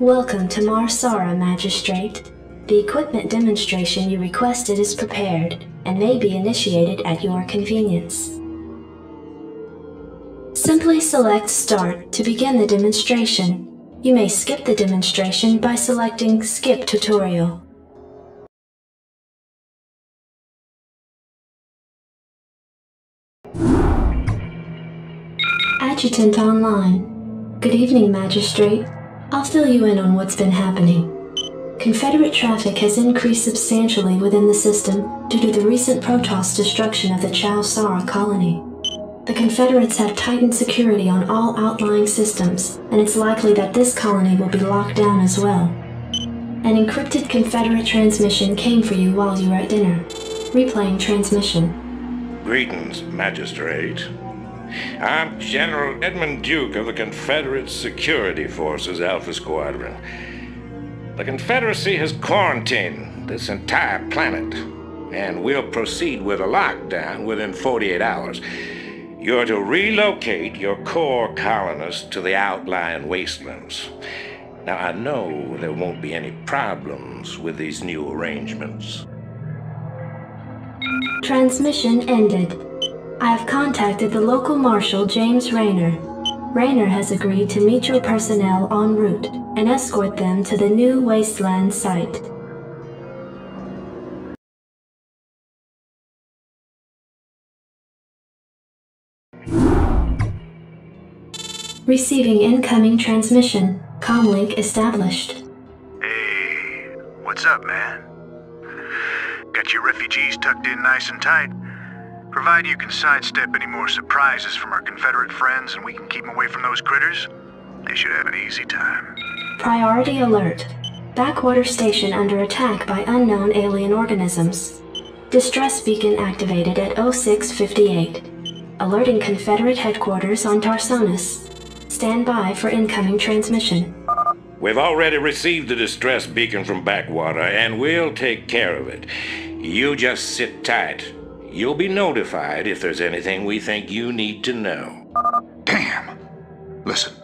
Welcome to Mar Sara, Magistrate. The equipment demonstration you requested is prepared and may be initiated at your convenience. Simply select Start to begin the demonstration. You may skip the demonstration by selecting Skip Tutorial. Adjutant Online. Good evening, Magistrate. I'll fill you in on what's been happening. Confederate traffic has increased substantially within the system due to the recent Protoss destruction of the Chau Sara colony. The Confederates have tightened security on all outlying systems, and it's likely that this colony will be locked down as well. An encrypted Confederate transmission came for you while you were at dinner. Replaying transmission. Greetings, Magistrate. I'm General Edmund Duke of the Confederate Security Forces Alpha Squadron. The Confederacy has quarantined this entire planet, and we'll proceed with a lockdown within 48 hours. You're to relocate your core colonists to the outlying wastelands. Now, I know there won't be any problems with these new arrangements. Transmission ended. I have contacted the local marshal, James Raynor. Raynor has agreed to meet your personnel en route and escort them to the new wasteland site. Receiving incoming transmission. Comlink established. Hey, what's up, man? Got your refugees tucked in nice and tight? Provided you can sidestep any more surprises from our Confederate friends and we can keep them away from those critters, they should have an easy time. Priority alert. Backwater station under attack by unknown alien organisms. Distress beacon activated at 0658. Alerting Confederate headquarters on Tarsonis. Stand by for incoming transmission. We've already received the distress beacon from Backwater, and we'll take care of it. You just sit tight. You'll be notified if there's anything we think you need to know. Damn! Listen,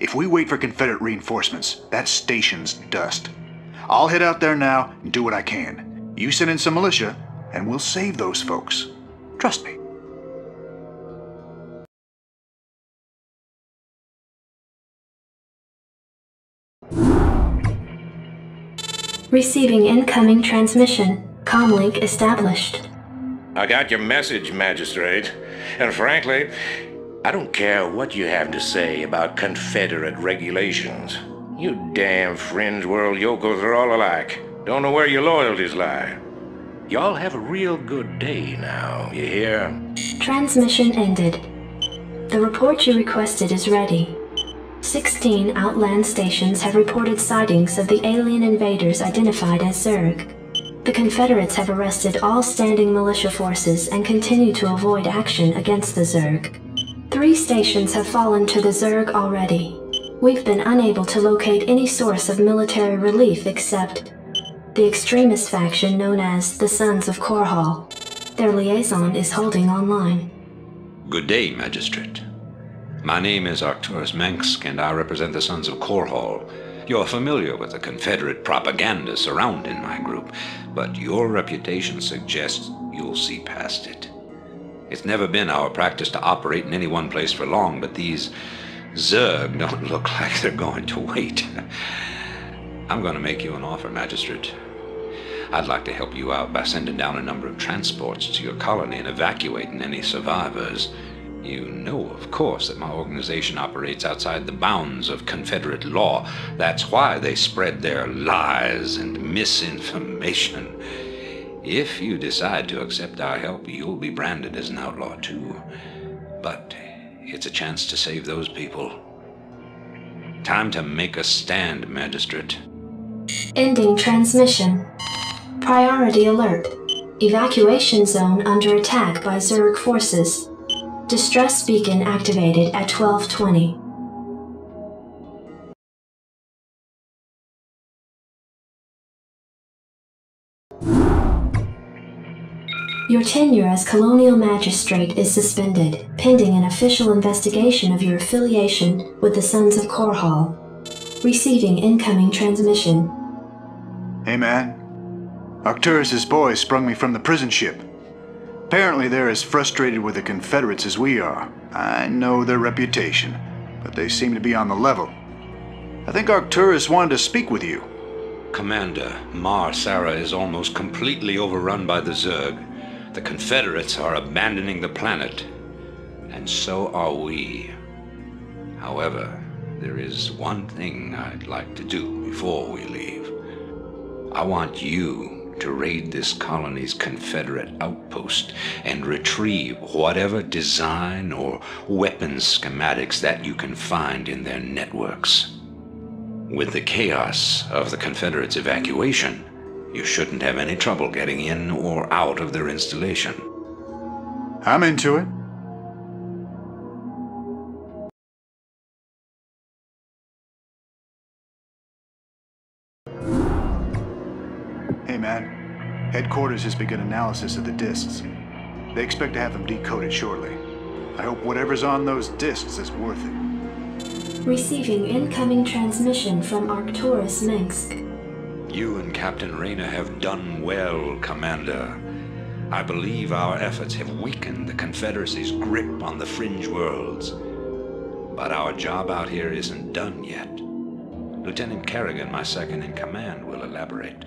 if we wait for Confederate reinforcements, that station's dust. I'll head out there now and do what I can. You send in some militia, and we'll save those folks. Trust me. Receiving incoming transmission. Comlink established. I got your message, Magistrate. And frankly, I don't care what you have to say about Confederate regulations. You damn fringe world yokels are all alike. Don't know where your loyalties lie. Y'all have a real good day now, you hear? Transmission ended. The report you requested is ready. 16 outland stations have reported sightings of the alien invaders identified as Zerg. The Confederates have arrested all standing militia forces and continue to avoid action against the Zerg. Three stations have fallen to the Zerg already. We've been unable to locate any source of military relief except the extremist faction known as the Sons of Korhal. Their liaison is holding online. Good day, Magistrate. My name is Arcturus Mengsk, and I represent the Sons of Korhal. You're familiar with the Confederate propaganda surrounding my group, but your reputation suggests you'll see past it. It's never been our practice to operate in any one place for long, but these Zerg don't look like they're going to wait. I'm going to make you an offer, Magistrate. I'd like to help you out by sending down a number of transports to your colony and evacuating any survivors. You know, of course, that my organization operates outside the bounds of Confederate law. That's why they spread their lies and misinformation. If you decide to accept our help, you'll be branded as an outlaw too. But it's a chance to save those people. Time to make a stand, Magistrate. Ending transmission. Priority alert. Evacuation zone under attack by Zerg forces. Distress beacon activated at 1220. Your tenure as Colonial Magistrate is suspended, pending an official investigation of your affiliation with the Sons of Korhal. Receiving incoming transmission. Hey, man. Arcturus's boys sprung me from the prison ship. Apparently, they're as frustrated with the Confederates as we are. I know their reputation, but they seem to be on the level. I think Arcturus wanted to speak with you. Commander, Mar Sara is almost completely overrun by the Zerg. The Confederates are abandoning the planet, and so are we. However, there is one thing I'd like to do before we leave. I want you to raid this colony's Confederate outpost and retrieve whatever design or weapons schematics that you can find in their networks. With the chaos of the Confederates' evacuation, you shouldn't have any trouble getting in or out of their installation. I'm into it. Headquarters has begun analysis of the discs. They expect to have them decoded shortly. I hope whatever's on those discs is worth it. Receiving incoming transmission from Arcturus Mengsk. You and Captain Raynor have done well, Commander. I believe our efforts have weakened the Confederacy's grip on the fringe worlds. But our job out here isn't done yet. Lieutenant Kerrigan, my second in command, will elaborate.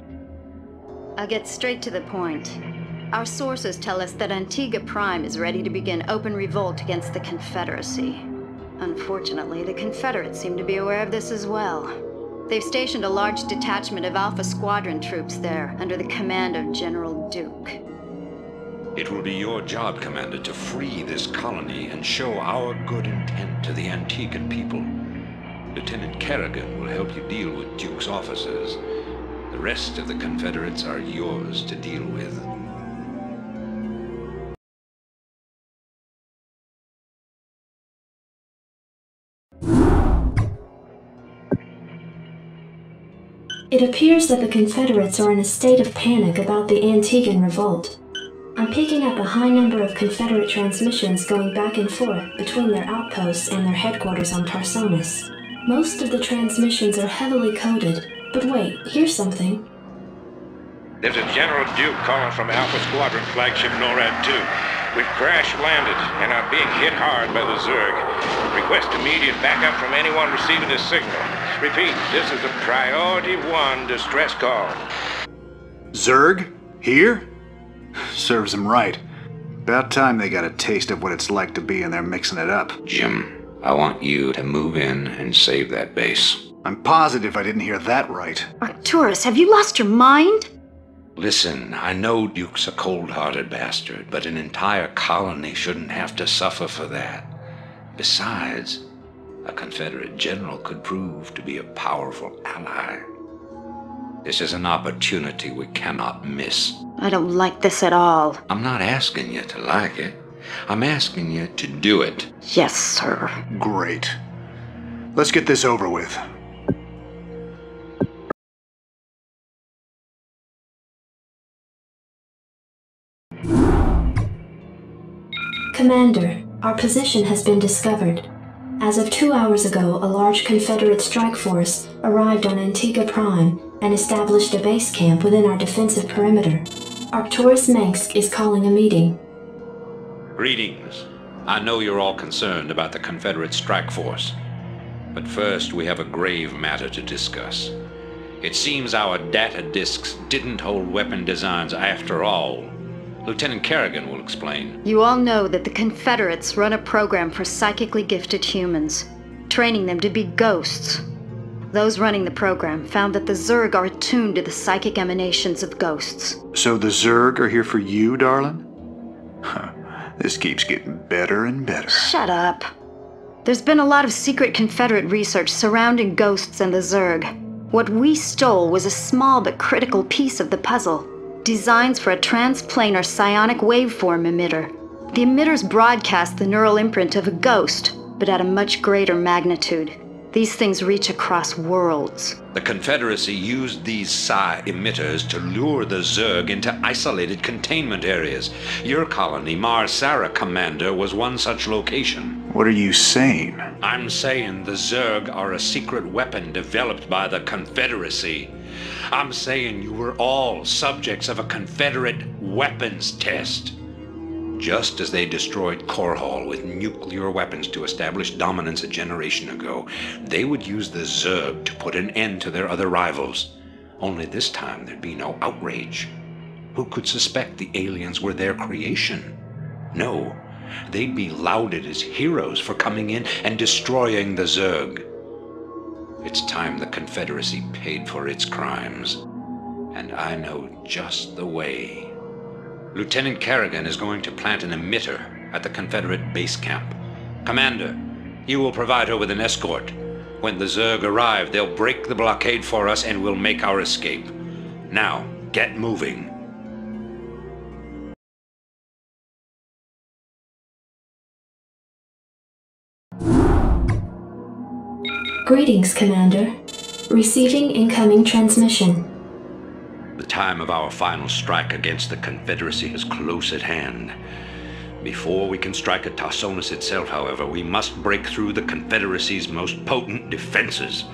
I'll get straight to the point. Our sources tell us that Antigua Prime is ready to begin open revolt against the Confederacy. Unfortunately, the Confederates seem to be aware of this as well. They've stationed a large detachment of Alpha Squadron troops there under the command of General Duke. It will be your job, Commander, to free this colony and show our good intent to the Antiguan people. Lieutenant Kerrigan will help you deal with Duke's officers. The rest of the Confederates are yours to deal with. It appears that the Confederates are in a state of panic about the Antiguan revolt. I'm picking up a high number of Confederate transmissions going back and forth between their outposts and their headquarters on Tarsonis. Most of the transmissions are heavily coded, but wait, here's something. There's a General Duke calling from Alpha Squadron flagship NORAD 2. We've crash landed and are being hit hard by the Zerg. Request immediate backup from anyone receiving this signal. Repeat, this is a priority one distress call. Zerg? Here? Serves them right. About time they got a taste of what it's like to be in there mixing it up. Jim, I want you to move in and save that base. I'm positive I didn't hear that right. Arcturus, have you lost your mind? Listen, I know Duke's a cold-hearted bastard, but an entire colony shouldn't have to suffer for that. Besides, a Confederate general could prove to be a powerful ally. This is an opportunity we cannot miss. I don't like this at all. I'm not asking you to like it. I'm asking you to do it. Yes, sir. Great. Let's get this over with. Commander, our position has been discovered. As of two hours ago, a large Confederate strike force arrived on Antigua Prime and established a base camp within our defensive perimeter. Arcturus Mengsk is calling a meeting. Greetings. I know you're all concerned about the Confederate strike force. But first, we have a grave matter to discuss. It seems our data disks didn't hold weapon designs after all. Lieutenant Kerrigan will explain. You all know that the Confederates run a program for psychically gifted humans, training them to be ghosts. Those running the program found that the Zerg are attuned to the psychic emanations of ghosts. So the Zerg are here for you, darling? Huh. This keeps getting better and better. Shut up. There's been a lot of secret Confederate research surrounding ghosts and the Zerg. What we stole was a small but critical piece of the puzzle designs for a transplanar psionic waveform emitter. The emitters broadcast the neural imprint of a ghost, but at a much greater magnitude. These things reach across worlds. The Confederacy used these psi emitters to lure the Zerg into isolated containment areas. Your colony, Mar Sara Commander, was one such location. What are you saying? I'm saying the Zerg are a secret weapon developed by the Confederacy. I'm saying you were all subjects of a Confederate weapons test. Just as they destroyed Korhal with nuclear weapons to establish dominance a generation ago, they would use the Zerg to put an end to their other rivals. Only this time there'd be no outrage. Who could suspect the aliens were their creation? No, they'd be lauded as heroes for coming in and destroying the Zerg. It's time the Confederacy paid for its crimes. And I know just the way. Lieutenant Kerrigan is going to plant an emitter at the Confederate base camp. Commander, you will provide her with an escort. When the Zerg arrive, they'll break the blockade for us and we'll make our escape. Now, get moving. Greetings, Commander. Receiving incoming transmission. The time of our final strike against the Confederacy is close at hand. Before we can strike at Tarsonis itself, however, we must break through the Confederacy's most potent defenses.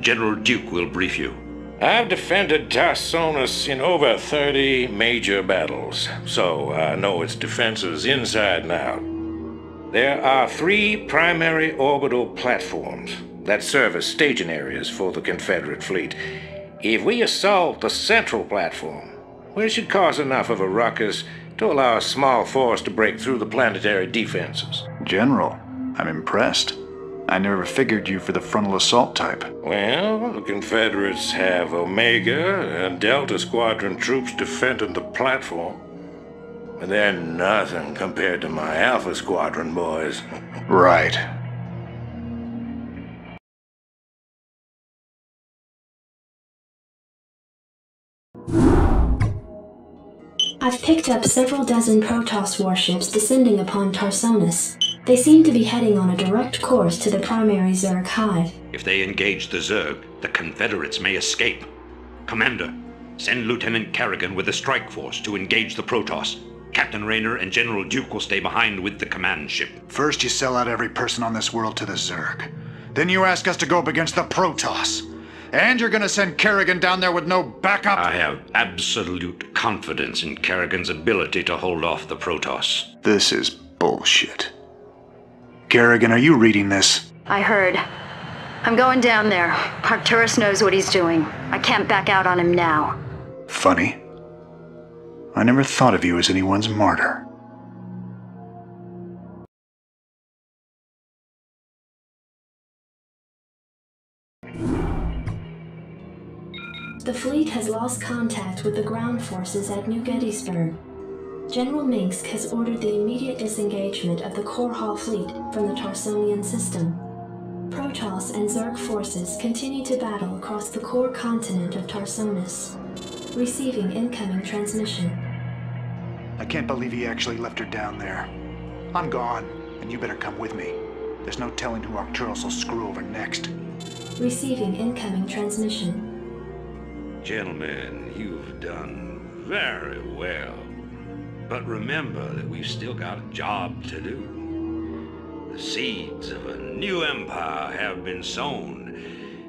General Duke will brief you. I've defended Tarsonis in over 30 major battles, so I know its defenses inside and out. There are three primary orbital platforms that serve as staging areas for the Confederate fleet. If we assault the central platform, we should cause enough of a ruckus to allow a small force to break through the planetary defenses. General, I'm impressed. I never figured you for the frontal assault type. Well, the Confederates have Omega and Delta Squadron troops defending the platform. But they're nothing compared to my Alpha Squadron boys. Right. I've picked up several dozen Protoss warships descending upon Tarsonis. They seem to be heading on a direct course to the primary Zerg hive. If they engage the Zerg, the Confederates may escape. Commander, send Lieutenant Kerrigan with a strike force to engage the Protoss. Captain Raynor and General Duke will stay behind with the command ship. First, you sell out every person on this world to the Zerg. Then you ask us to go up against the Protoss. And you're gonna send Kerrigan down there with no backup? I have absolute confidence in Kerrigan's ability to hold off the Protoss. This is bullshit. Kerrigan, are you reading this? I heard. I'm going down there. Arcturus knows what he's doing. I can't back out on him now. Funny. I never thought of you as anyone's martyr. The fleet has lost contact with the ground forces at New Gettysburg. General Mengsk has ordered the immediate disengagement of the Korhal fleet from the Tarsonian system. Protoss and Zerg forces continue to battle across the core continent of Tarsonis. Receiving incoming transmission. I can't believe he actually left her down there. I'm gone, and you better come with me. There's no telling who Arcturus will screw over next. Receiving incoming transmission. Gentlemen, you've done very well. But remember that we've still got a job to do. The seeds of a new empire have been sown.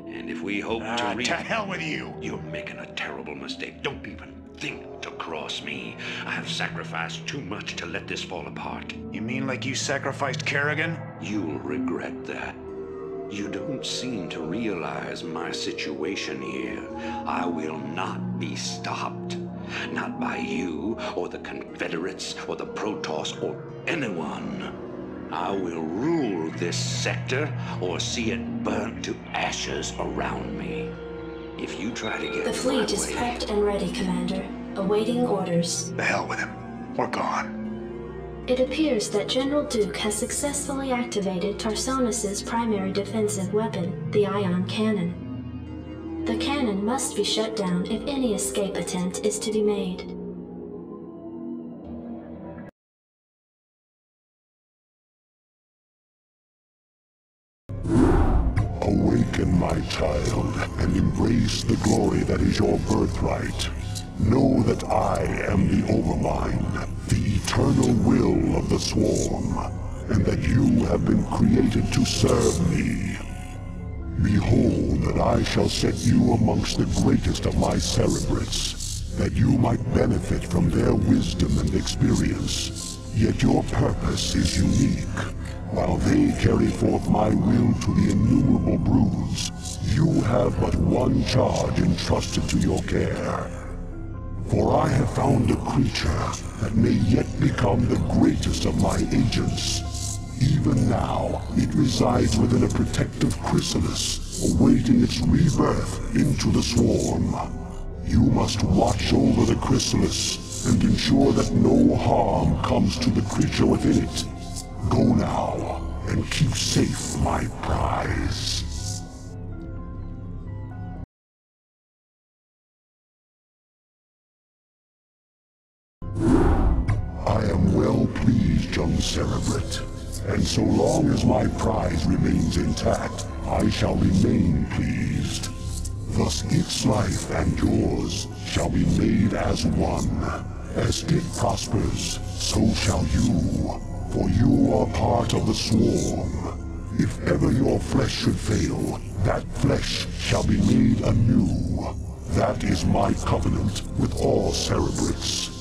And if we hope Ah, to reap... to hell with you! You're making a terrible mistake. Don't even think to cross me. I have sacrificed too much to let this fall apart. You mean like you sacrificed Kerrigan? You'll regret that. You don't seem to realize my situation here. I will not be stopped. Not by you, or the Confederates, or the Protoss, or anyone. I will rule this sector, or see it burnt to ashes around me. If you try to get The fleet is way- prepped and ready, Commander. Awaiting orders. The hell with him. We're gone. It appears that General Duke has successfully activated Tarsonis' primary defensive weapon, the ion cannon. The cannon must be shut down if any escape attempt is to be made. Awaken, my child, and embrace the glory that is your birthright. Know that I am the Overmind, the eternal will of the Swarm, and that you have been created to serve me. Behold that I shall set you amongst the greatest of my cerebrates, that you might benefit from their wisdom and experience. Yet your purpose is unique. While they carry forth my will to the innumerable broods, you have but one charge entrusted to your care. For I have found a creature that may yet become the greatest of my agents. Even now, it resides within a protective chrysalis, awaiting its rebirth into the swarm. You must watch over the chrysalis and ensure that no harm comes to the creature within it. Go now, and keep safe my prize. I am well pleased, young Cerebrate. And so long as my prize remains intact, I shall remain pleased. Thus its life and yours shall be made as one. As it prospers, so shall you. For you are part of the swarm. If ever your flesh should fail, that flesh shall be made anew. That is my covenant with all Cerebrates.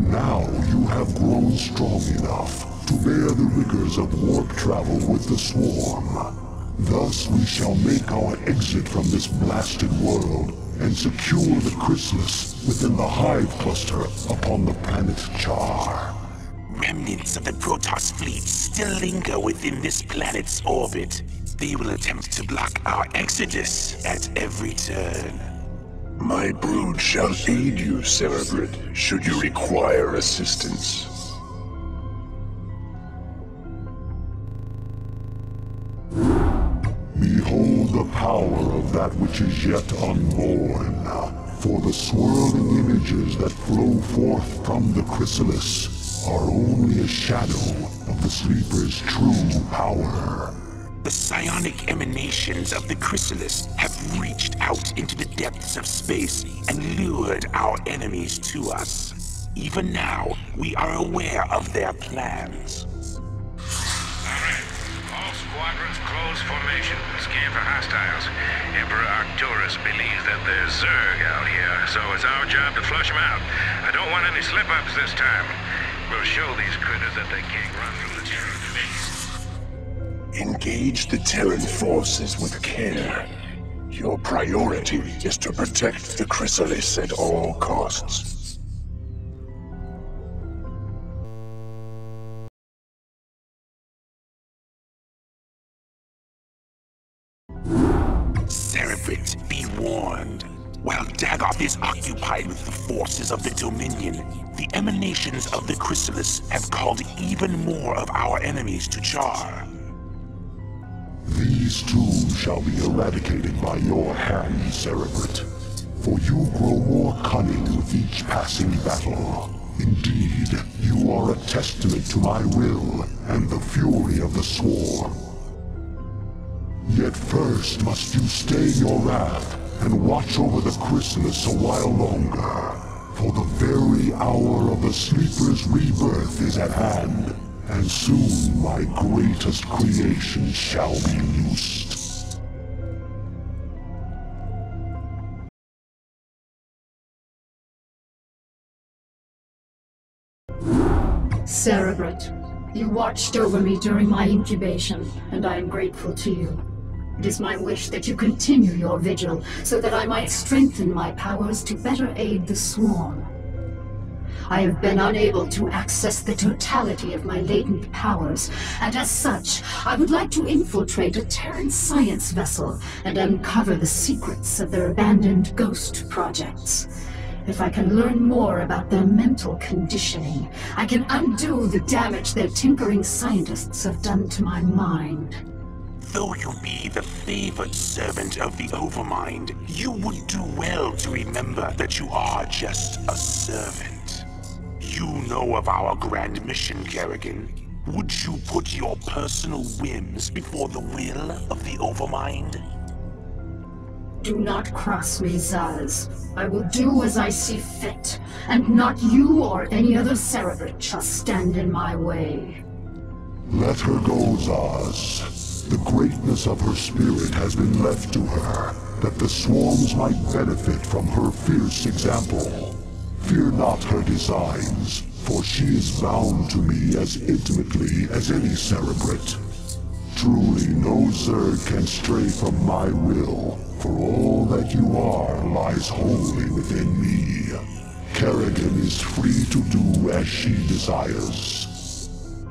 Now you have grown strong enough to bear the rigors of warp travel with the Swarm. Thus we shall make our exit from this blasted world and secure the chrysalis within the hive cluster upon the planet Char. Remnants of the Protoss fleet still linger within this planet's orbit. They will attempt to block our exodus at every turn. My brood shall aid you, Cerebrate, should you require assistance. Behold the power of that which is yet unborn. For the swirling images that flow forth from the chrysalis are only a shadow of the sleeper's true power. The psionic emanations of the chrysalis have reached out into the depths of space and lured our enemies to us. Even now, we are aware of their plans. All squadrons close formation. Scan for hostiles. Emperor Arcturus believes that there's Zerg out here, so it's our job to flush them out. I don't want any slip-ups this time. We'll show these critters that they can't run from the. Engage the Terran forces with care. Your priority is to protect the chrysalis at all costs. Cerebrate, be warned. While Daggoth is occupied with the forces of the Dominion, the emanations of the chrysalis have called even more of our enemies to Char. These too shall be eradicated by your hand, Cerebrate. For you grow more cunning with each passing battle. Indeed, you are a testament to my will and the fury of the Swarm. Yet first must you stay your wrath and watch over the chrysalis a while longer. For the very hour of the Sleeper's rebirth is at hand, and soon my greatest creation shall be loosed. Cerebrate, you watched over me during my incubation, and I am grateful to you. It is my wish that you continue your vigil, so that I might strengthen my powers to better aid the Swarm. I have been unable to access the totality of my latent powers, and as such, I would like to infiltrate a Terran science vessel and uncover the secrets of their abandoned ghost projects. If I can learn more about their mental conditioning, I can undo the damage their tinkering scientists have done to my mind. Though you be the favored servant of the Overmind, you would do well to remember that you are just a servant. You know of our grand mission, Kerrigan. Would you put your personal whims before the will of the Overmind? Do not cross me, Zasz. I will do as I see fit, and not you or any other Cerebrate shall stand in my way. Let her go, Zasz. The greatness of her spirit has been left to her, that the swarms might benefit from her fierce example. Fear not her designs, for she is bound to me as intimately as any Cerebrate. Truly, no Zerg can stray from my will, for all that you are lies wholly within me. Kerrigan is free to do as she desires.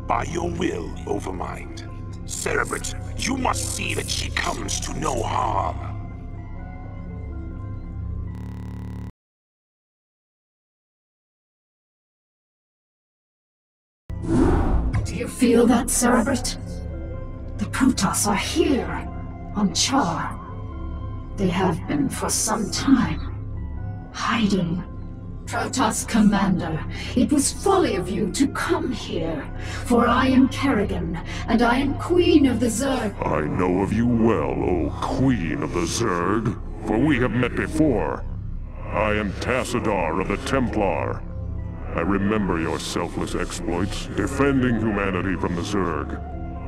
By your will, Overmind. Cerebrate, you must see that she comes to no harm. Feel that, Cerebrate? The Protoss are here, on Char. They have been for some time, hiding. Protoss Commander, it was folly of you to come here, for I am Kerrigan, and I am Queen of the Zerg. I know of you well, O Queen of the Zerg, for we have met before. I am Tassadar of the Templar. I remember your selfless exploits, defending humanity from the Zerg.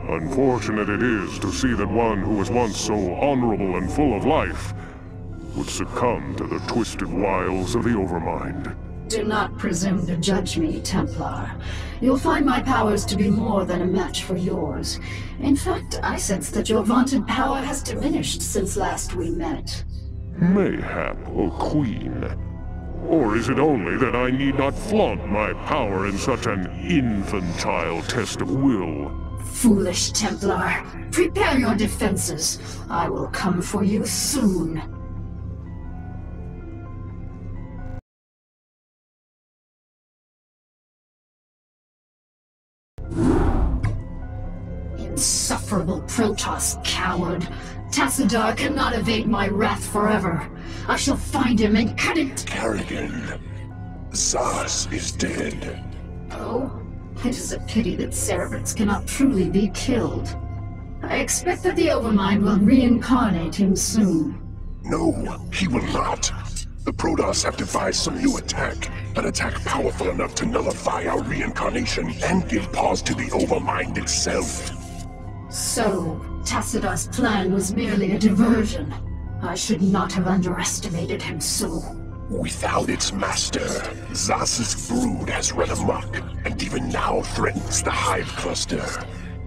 Unfortunate it is to see that one who was once so honorable and full of life would succumb to the twisted wiles of the Overmind. Do not presume to judge me, Templar. You'll find my powers to be more than a match for yours. In fact, I sense that your vaunted power has diminished since last we met. Mayhap, O Queen. Or is it only that I need not flaunt my power in such an infantile test of will? Foolish Templar. Prepare your defenses. I will come for you soon. Insufferable Protoss coward. Tassadar cannot evade my wrath forever. I shall find him and cut him- Kerrigan, Zasz is dead. Oh, it is a pity that Cerebrates cannot truly be killed. I expect that the Overmind will reincarnate him soon. No, he will not. The Protoss have devised some new attack, an attack powerful enough to nullify our reincarnation and give pause to the Overmind itself. So, Tassadar's plan was merely a diversion. I should not have underestimated him so. Without its master, Zasz's brood has run amok, and even now threatens the Hive Cluster.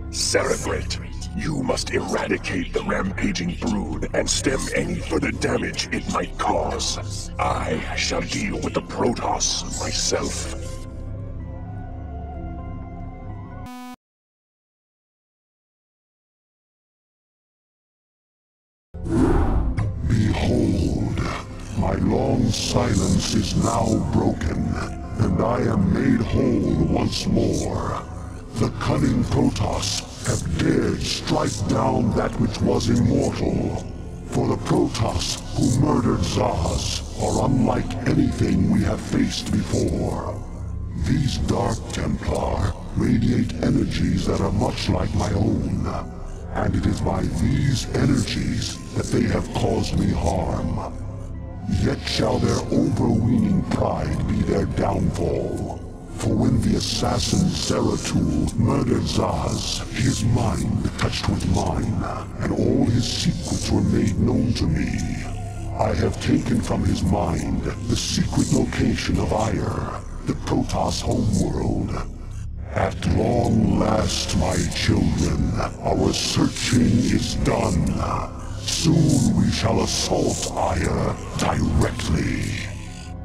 Cerebrate, you must eradicate the rampaging brood and stem any further damage it might cause. I shall deal with the Protoss myself. Silence is now broken, and I am made whole once more. The cunning Protoss have dared strike down that which was immortal. For the Protoss who murdered Zasz are unlike anything we have faced before. These Dark Templar radiate energies that are much like my own, and it is by these energies that they have caused me harm. Yet shall their overweening pride be their downfall. For when the assassin Zeratul murdered Zasz, his mind touched with mine, and all his secrets were made known to me. I have taken from his mind the secret location of Aiur, the Protoss homeworld. At long last, my children, our searching is done. Soon we shall assault Aiur directly.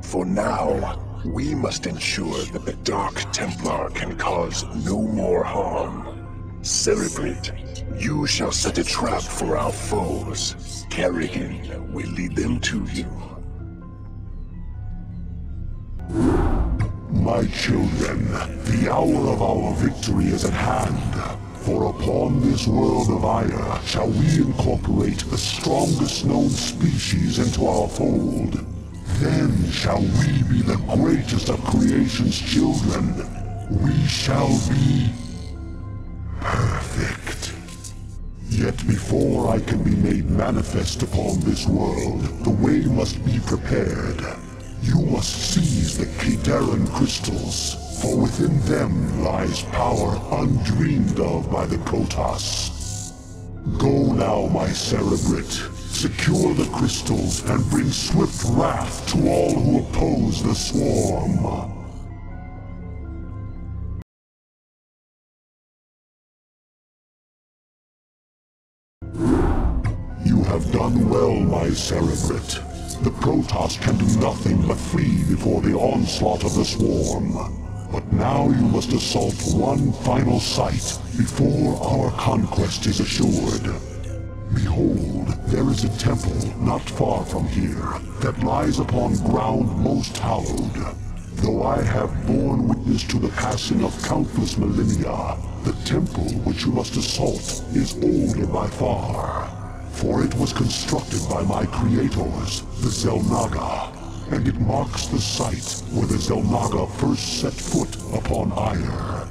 For now, we must ensure that the Dark Templar can cause no more harm. Cerebrate, you shall set a trap for our foes. Kerrigan will lead them to you. My children, the hour of our victory is at hand. For upon this world of Aiur shall we incorporate the strongest known species into our fold. Then shall we be the greatest of creation's children. We shall be... perfect. Yet before I can be made manifest upon this world, the way must be prepared. You must seize the Khaydarin crystals, for within them lies power undreamed of by the Protoss. Go now, my Cerebrate. Secure the crystals and bring swift wrath to all who oppose the Swarm. You have done well, my Cerebrate. The Protoss can do nothing but flee before the onslaught of the Swarm. But now you must assault one final site before our conquest is assured. Behold, there is a temple not far from here that lies upon ground most hallowed. Though I have borne witness to the passing of countless millennia, the temple which you must assault is older by far. For it was constructed by my creators, the Xel'Naga, and it marks the site where the Xel'Naga first set foot upon Aiur.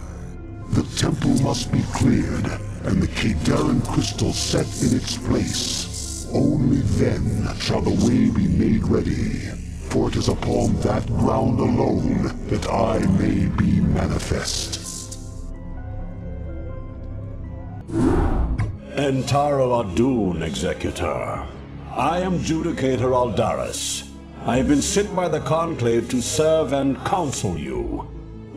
The temple must be cleared, and the Khaydarin crystal set in its place. Only then shall the way be made ready, for it is upon that ground alone that I may be manifest. En Taro Adun, Executor. I am Judicator Aldaris. I have been sent by the Conclave to serve and counsel you.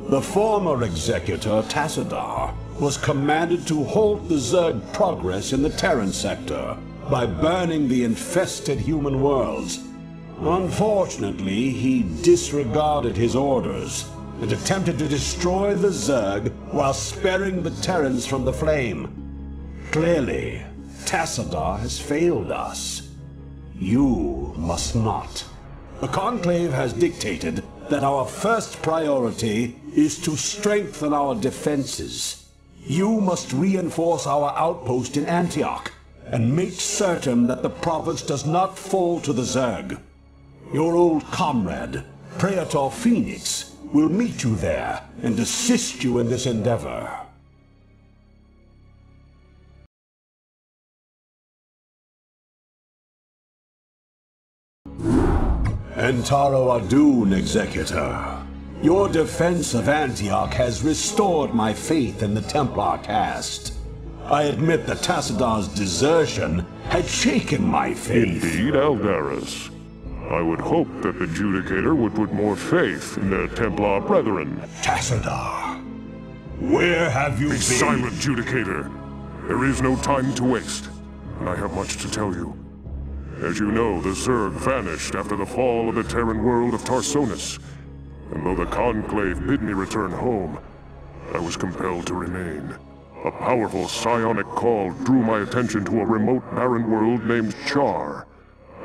The former Executor, Tassadar, was commanded to halt the Zerg progress in the Terran sector by burning the infested human worlds. Unfortunately, he disregarded his orders and attempted to destroy the Zerg while sparing the Terrans from the flame. Clearly, Tassadar has failed us. You must not. The Conclave has dictated that our first priority is to strengthen our defenses. You must reinforce our outpost in Antioch and make certain that the province does not fall to the Zerg. Your old comrade, Praetor Fenix, will meet you there and assist you in this endeavor. En Taro Adun, Executor. Your defense of Antioch has restored my faith in the Templar caste. I admit that Tassadar's desertion had shaken my faith. Indeed, Aldaris. I would hope that the Judicator would put more faith in their Templar brethren. Tassadar, where have you Be been? silent, Judicator. There is no time to waste, and I have much to tell you. As you know, the Zerg vanished after the fall of the Terran world of Tarsonis. And though the Conclave bid me return home, I was compelled to remain. A powerful psionic call drew my attention to a remote barren world named Char.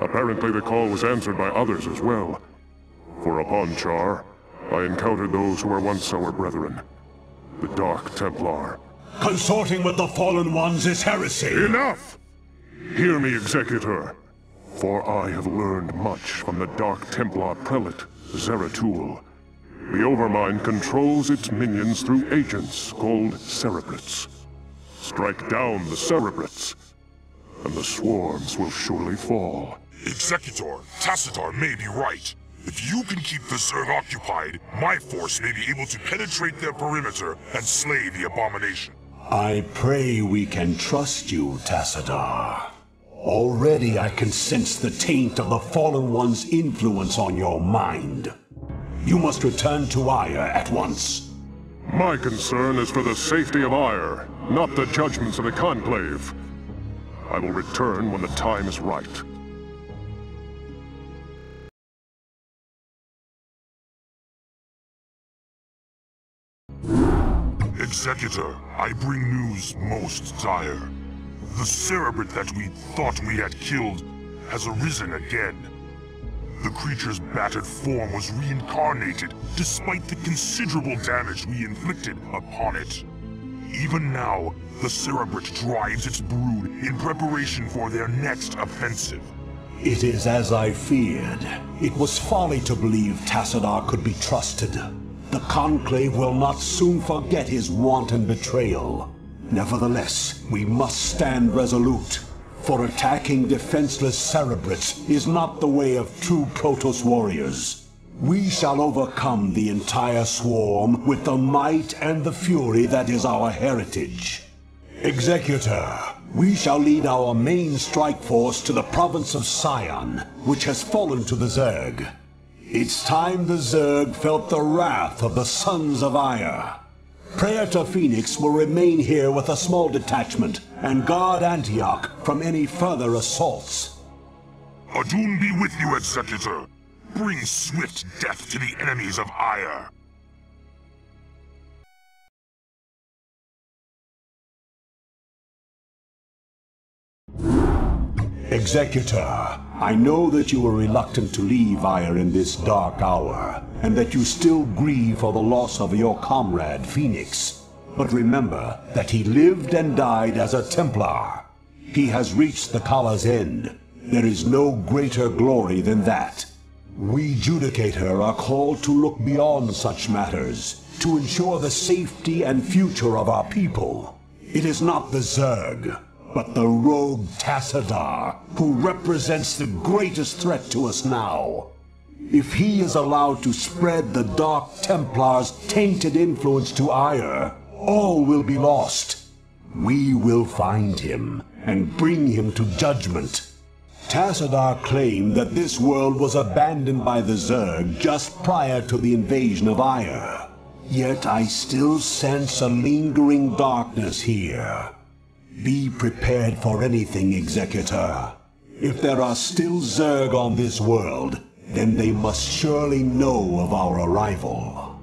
Apparently the call was answered by others as well. For upon Char, I encountered those who were once our brethren. The Dark Templar. Consorting with the Fallen Ones is heresy. Enough! Hear me, Executor. For I have learned much from the Dark Templar Prelate, Zeratul. The Overmind controls its minions through agents called Cerebrates. Strike down the Cerebrates, and the swarms will surely fall. Executor, Tassadar may be right. If you can keep the Zerg occupied, my force may be able to penetrate their perimeter and slay the abomination. I pray we can trust you, Tassadar. Already I can sense the taint of the Fallen One's influence on your mind. You must return to Aiur at once. My concern is for the safety of Aiur, not the judgments of the Conclave. I will return when the time is right. Executor, I bring news most dire. The Cerebrate that we thought we had killed has arisen again. The creature's battered form was reincarnated despite the considerable damage we inflicted upon it. Even now, the Cerebrate drives its brood in preparation for their next offensive. It is as I feared. It was folly to believe Tassadar could be trusted. The Conclave will not soon forget his wanton betrayal. Nevertheless, we must stand resolute. for attacking defenseless Cerebrates is not the way of true Protoss warriors. We shall overcome the entire swarm with the might and the fury that is our heritage. Executor, we shall lead our main strike force to the province of Scion, which has fallen to the Zerg. It's time the Zerg felt the wrath of the Sons of Aiur. Praetor Fenix will remain here with a small detachment and guard Antioch from any further assaults. Adun be with you, Executor. Bring swift death to the enemies of Aiur. Executor, I know that you were reluctant to leave Aiur in this dark hour, and that you still grieve for the loss of your comrade, Fenix. But remember that he lived and died as a Templar. He has reached the Khala's end. There is no greater glory than that. We Judicator are called to look beyond such matters, to ensure the safety and future of our people. It is not the Zerg, but the rogue Tassadar, who represents the greatest threat to us now. If he is allowed to spread the Dark Templar's tainted influence to Aiur, all will be lost. We will find him and bring him to judgment. Tassadar claimed that this world was abandoned by the Zerg just prior to the invasion of Aiur. Yet I still sense a lingering darkness here. Be prepared for anything, Executor. If there are still Zerg on this world, then they must surely know of our arrival.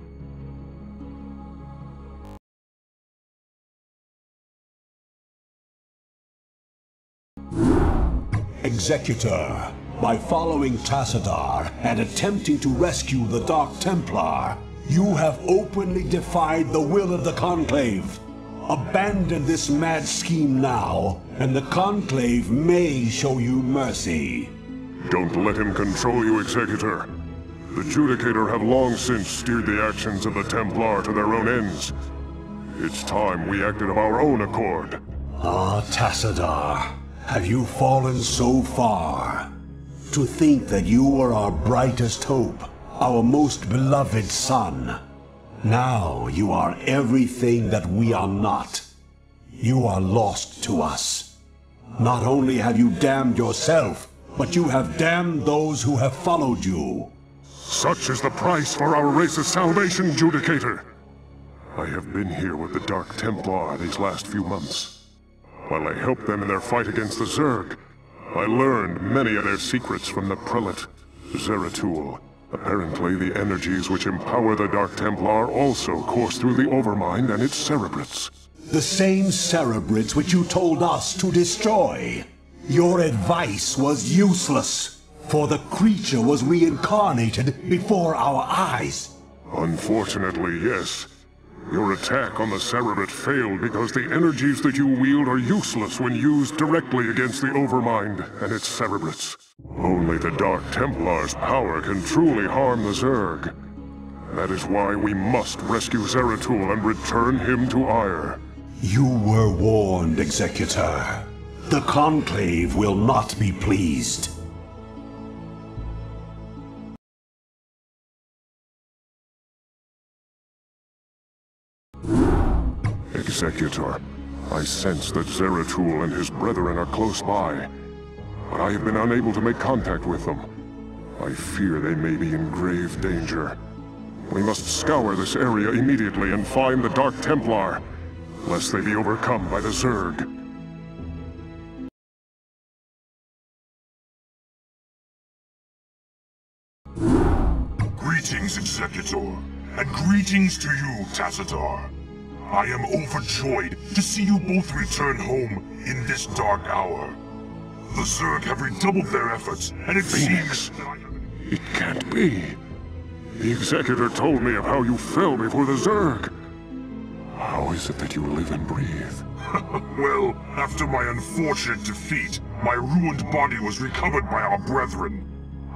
Executor, by following Tassadar and attempting to rescue the Dark Templar, you have openly defied the will of the Conclave. Abandon this mad scheme now, and the Conclave may show you mercy. Don't let him control you, Executor. The Judicator have long since steered the actions of the Templar to their own ends. It's time we acted of our own accord. Ah, Tassadar, have you fallen so far? To think that you were our brightest hope, our most beloved son. Now you are everything that we are not. You are lost to us. Not only have you damned yourself, but you have damned those who have followed you. Such is the price for our race's salvation, Judicator. I have been here with the Dark Templar these last few months. While I helped them in their fight against the Zerg, I learned many of their secrets from the Prelate, Zeratul. Apparently, the energies which empower the Dark Templar also course through the Overmind and its Cerebrates. The same Cerebrates which you told us to destroy. Your advice was useless, for the creature was reincarnated before our eyes. Unfortunately, yes. Your attack on the Cerebrate failed because the energies that you wield are useless when used directly against the Overmind and its Cerebrates. Only the Dark Templar's power can truly harm the Zerg. That is why we must rescue Zeratul and return him to Aiur. You were warned, Executor. The Conclave will not be pleased. Executor, I sense that Zeratul and his brethren are close by, but I have been unable to make contact with them. I fear they may be in grave danger. We must scour this area immediately and find the Dark Templar, lest they be overcome by the Zerg. Greetings, Executor, and greetings to you, Tassadar. I am overjoyed to see you both return home in this dark hour. The Zerg have redoubled their efforts, and it Fenix. seems... It can't be. The Executor told me of how you fell before the Zerg. How is it that you live and breathe? well, after my unfortunate defeat, my ruined body was recovered by our brethren.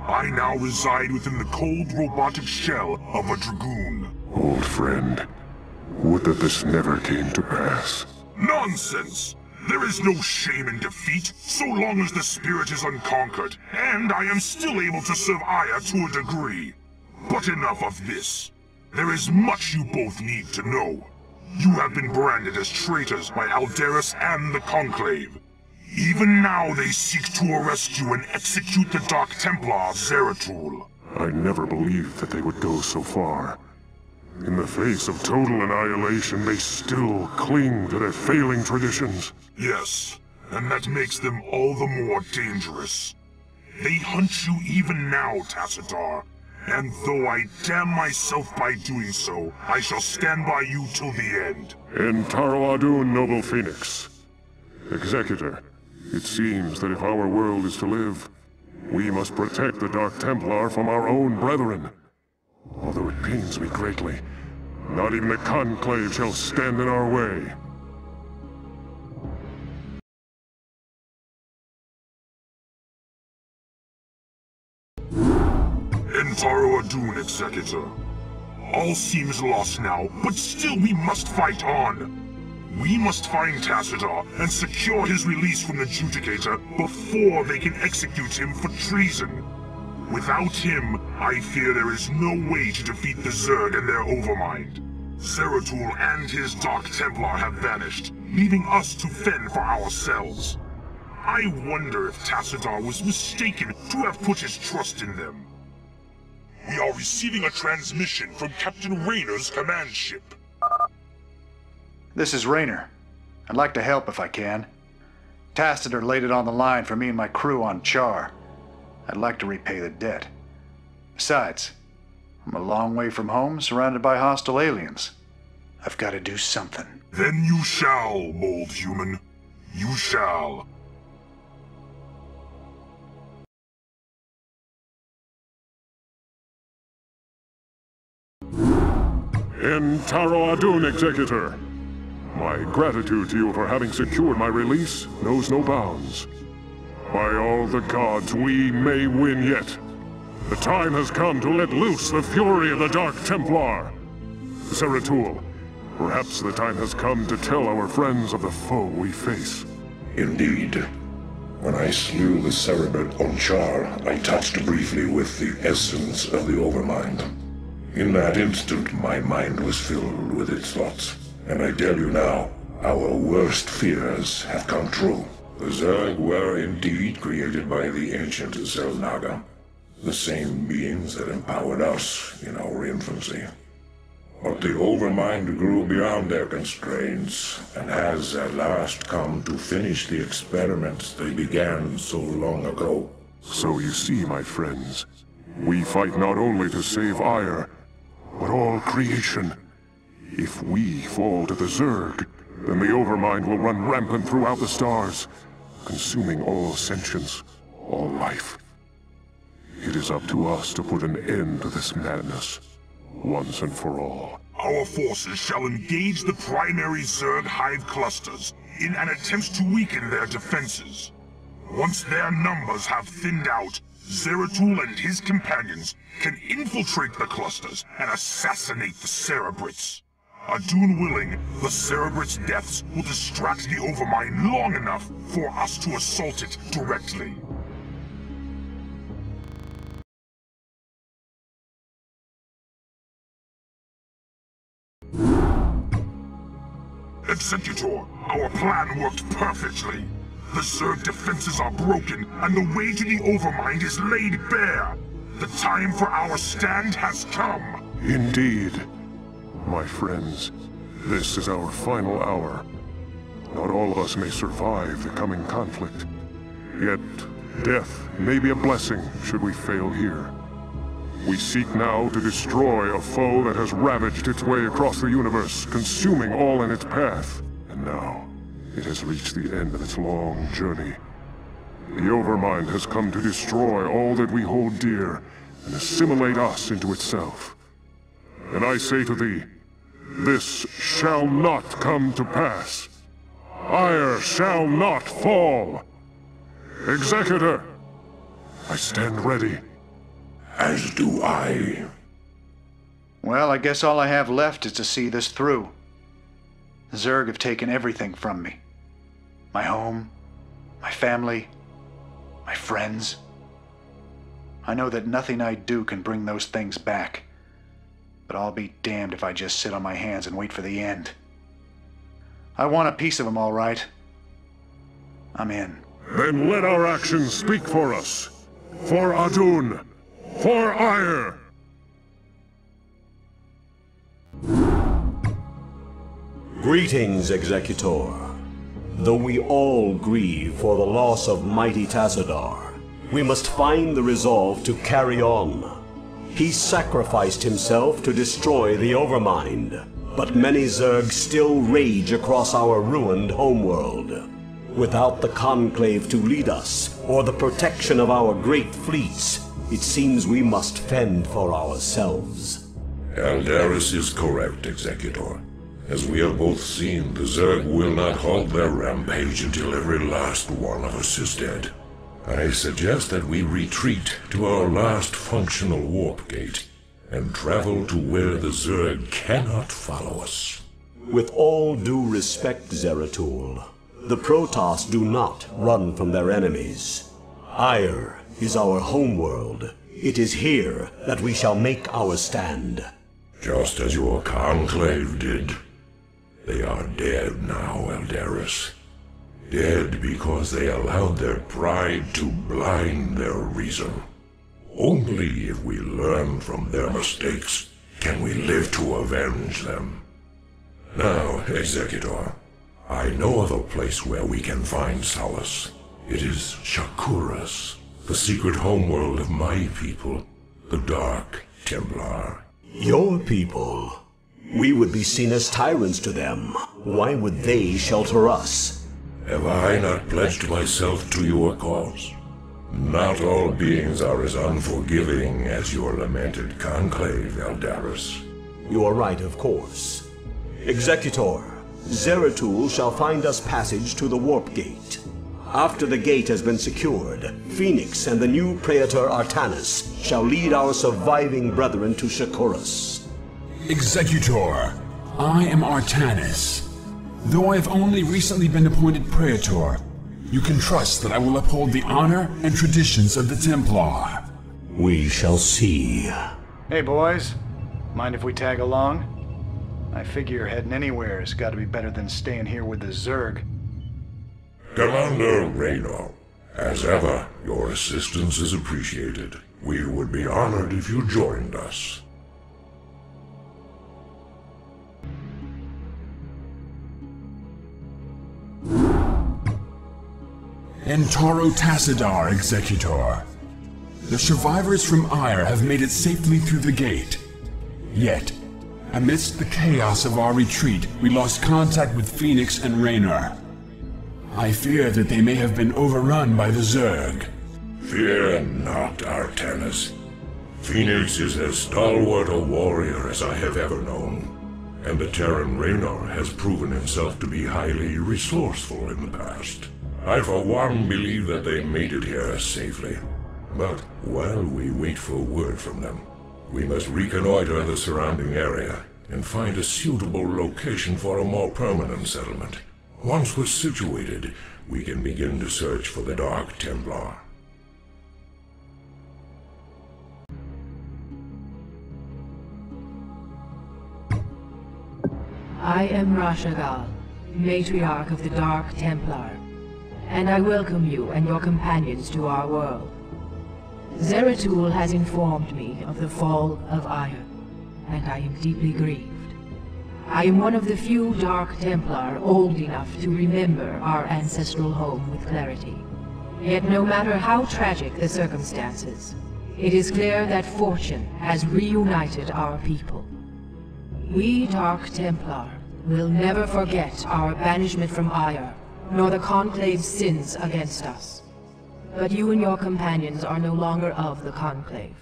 I now reside within the cold robotic shell of a Dragoon. Old friend, would that this never came to pass. Nonsense! There is no shame in defeat, so long as the spirit is unconquered, and I am still able to serve Aiur to a degree. But enough of this. There is much you both need to know. You have been branded as traitors by Aldaris and the Conclave. Even now they seek to arrest you and execute the Dark Templar, Zeratul. I never believed that they would go so far. In the face of total annihilation, they still cling to their failing traditions. Yes, and that makes them all the more dangerous. They hunt you even now, Tassadar. And though I damn myself by doing so, I shall stand by you till the end. En Taro Adun, Noble Fenix. Executor, it seems that if our world is to live, we must protect the Dark Templar from our own brethren. Although it pains me greatly, not even the Conclave shall stand in our way. En Taro Adun, Executor. All seems lost now, but still we must fight on. We must find Tassadar and secure his release from the Judicator before they can execute him for treason. Without him, I fear there is no way to defeat the Zerg and their Overmind. Zeratul and his Dark Templar have vanished, leaving us to fend for ourselves. I wonder if Tassadar was mistaken to have put his trust in them. We are receiving a transmission from Captain Raynor's command ship. This is Raynor. I'd like to help if I can. Tassadar laid it on the line for me and my crew on Char. I'd like to repay the debt. Besides, I'm a long way from home, surrounded by hostile aliens. I've got to do something. Then you shall, mold human. You shall. En Taro Adun, Executor. My gratitude to you for having secured my release knows no bounds. By all the gods, we may win yet. The time has come to let loose the fury of the Dark Templar. Zeratul, perhaps the time has come to tell our friends of the foe we face. Indeed. When I slew the Cerebrate on Char, I touched briefly with the essence of the Overmind. In that instant, my mind was filled with its thoughts. And I tell you now, our worst fears have come true. The Zerg were indeed created by the ancient Xel'Naga, the same beings that empowered us in our infancy. But the Overmind grew beyond their constraints, and has at last come to finish the experiments they began so long ago. So you see, my friends, we fight not only to save Aiur, but all creation. If we fall to the Zerg, then the Overmind will run rampant throughout the stars, consuming all sentience, all life. It is up to us to put an end to this madness, once and for all. Our forces shall engage the primary Zerg hive clusters in an attempt to weaken their defenses. Once their numbers have thinned out, Zeratul and his companions can infiltrate the clusters and assassinate the Cerebrates. Adun willing, the Cerebrates' deaths will distract the Overmind long enough for us to assault it directly. Executor, our plan worked perfectly. The Zerg defenses are broken, and the way to the Overmind is laid bare. The time for our stand has come. Indeed. My friends, this is our final hour. Not all of us may survive the coming conflict. Yet, death may be a blessing should we fail here. We seek now to destroy a foe that has ravaged its way across the universe, consuming all in its path. And now, it has reached the end of its long journey. The Overmind has come to destroy all that we hold dear and assimilate us into itself. And I say to thee, this shall not come to pass. Aiur shall not fall. Executor, I stand ready. As do I. Well, I guess all I have left is to see this through. The Zerg have taken everything from me. my home, my family, my friends. I know that nothing I do can bring those things back. But I'll be damned if I just sit on my hands and wait for the end. I want a piece of them, all right. I'm in. Then let our actions speak for us. For Adun. For Aiur. Greetings, Executor. Though we all grieve for the loss of mighty Tassadar, we must find the resolve to carry on. He sacrificed himself to destroy the Overmind, but many Zerg still rage across our ruined homeworld. Without the Conclave to lead us, or the protection of our great fleets, it seems we must fend for ourselves. Aldaris is correct, Executor. As we have both seen, the Zerg will not halt their rampage until every last one of us is dead. I suggest that we retreat to our last functional warp gate and travel to where the Zerg cannot follow us. With all due respect, Zeratul, the Protoss do not run from their enemies. Aiur is our homeworld. It is here that we shall make our stand. Just as your conclave did. They are dead now, Aldaris. Dead because they allowed their pride to blind their reason. Only if we learn from their mistakes can we live to avenge them. Now, Executor, I know of a place where we can find solace. It is Shakuras, the secret homeworld of my people, the Dark Templar. Your people? We would be seen as tyrants to them. Why would they shelter us? Have I not pledged myself to your cause? Not all beings are as unforgiving as your lamented conclave, Aldaris. You are right, of course. Executor, Zeratul shall find us passage to the Warp Gate. After the gate has been secured, Fenix and the new Praetor Artanis shall lead our surviving brethren to Shakuras. Executor, I am Artanis. Though I have only recently been appointed Praetor, you can trust that I will uphold the honor and traditions of the Templar. We shall see. Hey, boys. Mind if we tag along? I figure heading anywhere has got to be better than staying here with the Zerg. Commander Raynor, as ever, your assistance is appreciated. We would be honored if you joined us. En Taro Tassadar, Executor. The survivors from Aiur have made it safely through the gate. Yet, amidst the chaos of our retreat, we lost contact with Fenix and Raynor. I fear that they may have been overrun by the Zerg. Fear not, Artanis. Fenix is as stalwart a warrior as I have ever known. And the Terran Raynor has proven himself to be highly resourceful in the past. I for one believe that they made it here safely. But while we wait for word from them, we must reconnoiter the surrounding area and find a suitable location for a more permanent settlement. Once we're situated, we can begin to search for the Dark Templar. I am Raszagal, matriarch of the Dark Templar, and I welcome you and your companions to our world. Zeratul has informed me of the fall of Aiur, and I am deeply grieved. I am one of the few Dark Templar old enough to remember our ancestral home with clarity. Yet no matter how tragic the circumstances, it is clear that fortune has reunited our people. We Dark Templar will never forget our banishment from Aiur, nor the Conclave's sins against us. But you and your companions are no longer of the Conclave.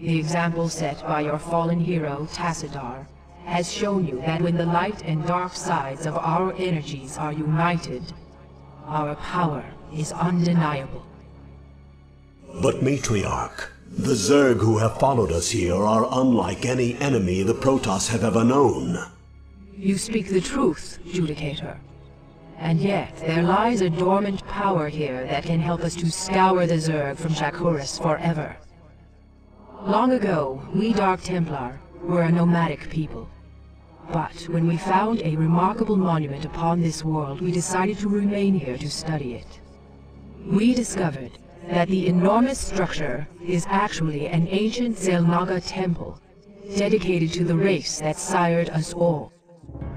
The example set by your fallen hero, Tassadar, has shown you that when the light and dark sides of our energies are united, our power is undeniable. But Matriarch, the Zerg who have followed us here are unlike any enemy the Protoss have ever known. You speak the truth, Judicator. And yet, there lies a dormant power here that can help us to scour the Zerg from Shakuras forever. Long ago, we Dark Templar were a nomadic people. But when we found a remarkable monument upon this world, we decided to remain here to study it. We discovered that the enormous structure is actually an ancient Xel'Naga temple, dedicated to the race that sired us all.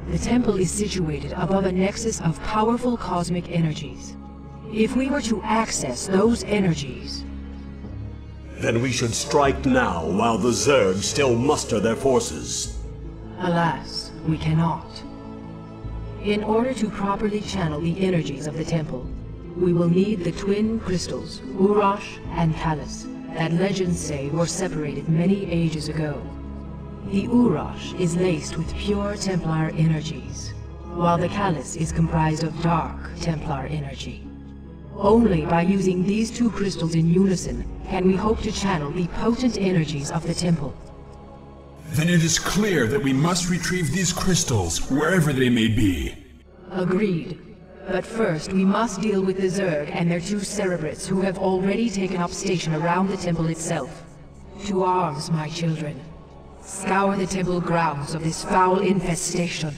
The temple is situated above a nexus of powerful cosmic energies. If we were to access those energies... Then we should strike now, while the Zerg still muster their forces. Alas, we cannot. In order to properly channel the energies of the temple, we will need the twin crystals, Uraj and Khalis, that legends say were separated many ages ago. The Uraj is laced with pure Templar energies, while the Khalis is comprised of dark Templar energy. Only by using these two crystals in unison can we hope to channel the potent energies of the temple. Then it is clear that we must retrieve these crystals, wherever they may be. Agreed. But first, we must deal with the Zerg and their two Cerebrates who have already taken up station around the temple itself. To arms, my children. Scour the temple grounds of this foul infestation.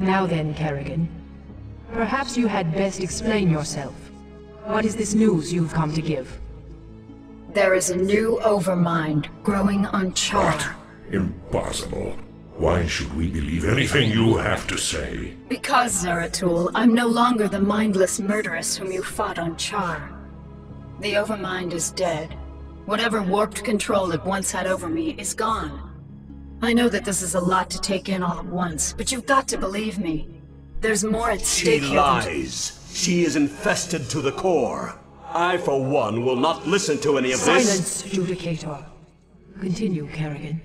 Now then, Kerrigan. Perhaps you had best explain yourself. What is this news you've come to give? There is a new Overmind growing on Char. Ah, impossible. Why should we believe anything you have to say? Because, Zeratul, I'm no longer the mindless murderess whom you fought on Char. The Overmind is dead. Whatever warped control it once had over me is gone. I know that this is a lot to take in all at once, but you've got to believe me. There's more at stake She here than- lies. She is infested to the core. I, for one, will not listen to any of this. Silence, Judicator. Continue, Kerrigan.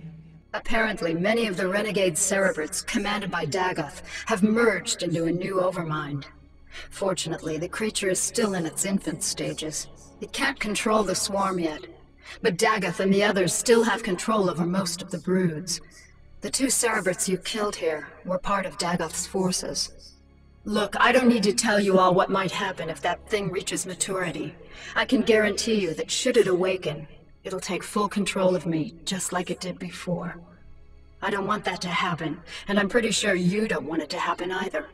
Apparently, many of the renegade Cerebrates, commanded by Daggoth, have merged into a new Overmind. Fortunately, the creature is still in its infant stages. It can't control the swarm yet, but Daggoth and the others still have control over most of the broods. The two Cerebrates you killed here were part of Daggoth's forces. Look, I don't need to tell you all what might happen if that thing reaches maturity. I can guarantee you that should it awaken, it'll take full control of me, just like it did before. I don't want that to happen, and I'm pretty sure you don't want it to happen either.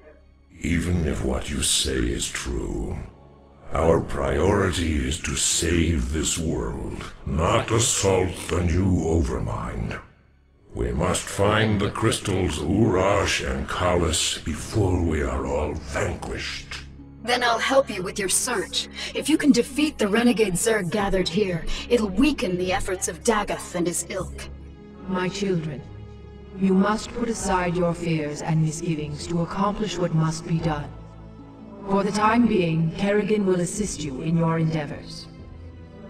Even if what you say is true, our priority is to save this world, not assault the new Overmind. We must find the crystals Uraj and Khalis before we are all vanquished. Then I'll help you with your search. If you can defeat the renegade Zerg gathered here, it'll weaken the efforts of Daggoth and his ilk. My children, you must put aside your fears and misgivings to accomplish what must be done. For the time being, Kerrigan will assist you in your endeavors.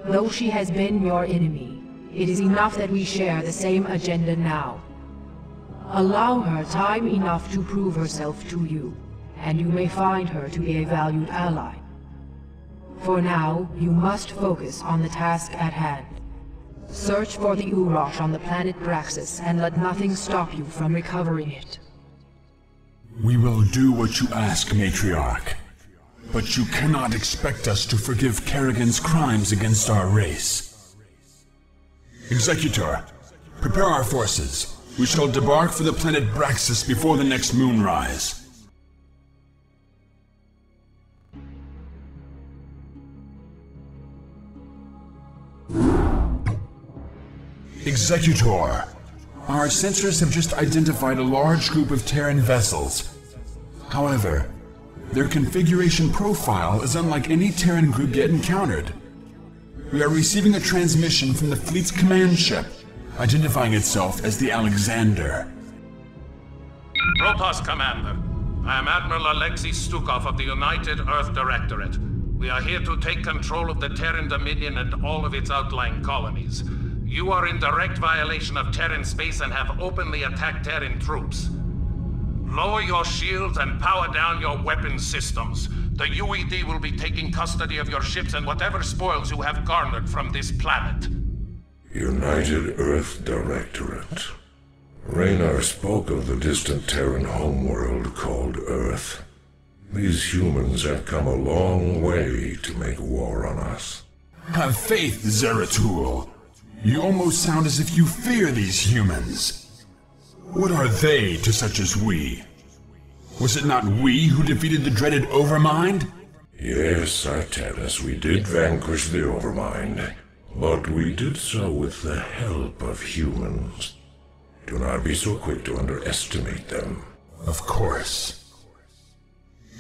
Though she has been your enemy, it is enough that we share the same agenda now. Allow her time enough to prove herself to you, and you may find her to be a valued ally. For now, you must focus on the task at hand. Search for the Uraj on the planet Braxis, and let nothing stop you from recovering it. We will do what you ask, Matriarch. But you cannot expect us to forgive Kerrigan's crimes against our race. Executor, prepare our forces. We shall debark for the planet Braxis before the next moonrise. Executor, our sensors have just identified a large group of Terran vessels. However, their configuration profile is unlike any Terran group yet encountered. We are receiving a transmission from the fleet's command ship, identifying itself as the Alexander. Protoss Commander, I am Admiral Alexei Stukov of the United Earth Directorate. We are here to take control of the Terran Dominion and all of its outlying colonies. You are in direct violation of Terran space and have openly attacked Terran troops. Lower your shields and power down your weapon systems. The UED will be taking custody of your ships and whatever spoils you have garnered from this planet. United Earth Directorate. Raynor spoke of the distant Terran homeworld called Earth. These humans have come a long way to make war on us. Have faith, Zeratul. You almost sound as if you fear these humans. What are they to such as we? Was it not we who defeated the dreaded Overmind? Yes, Artanis, we did vanquish the Overmind, but we did so with the help of humans. Do not be so quick to underestimate them. Of course.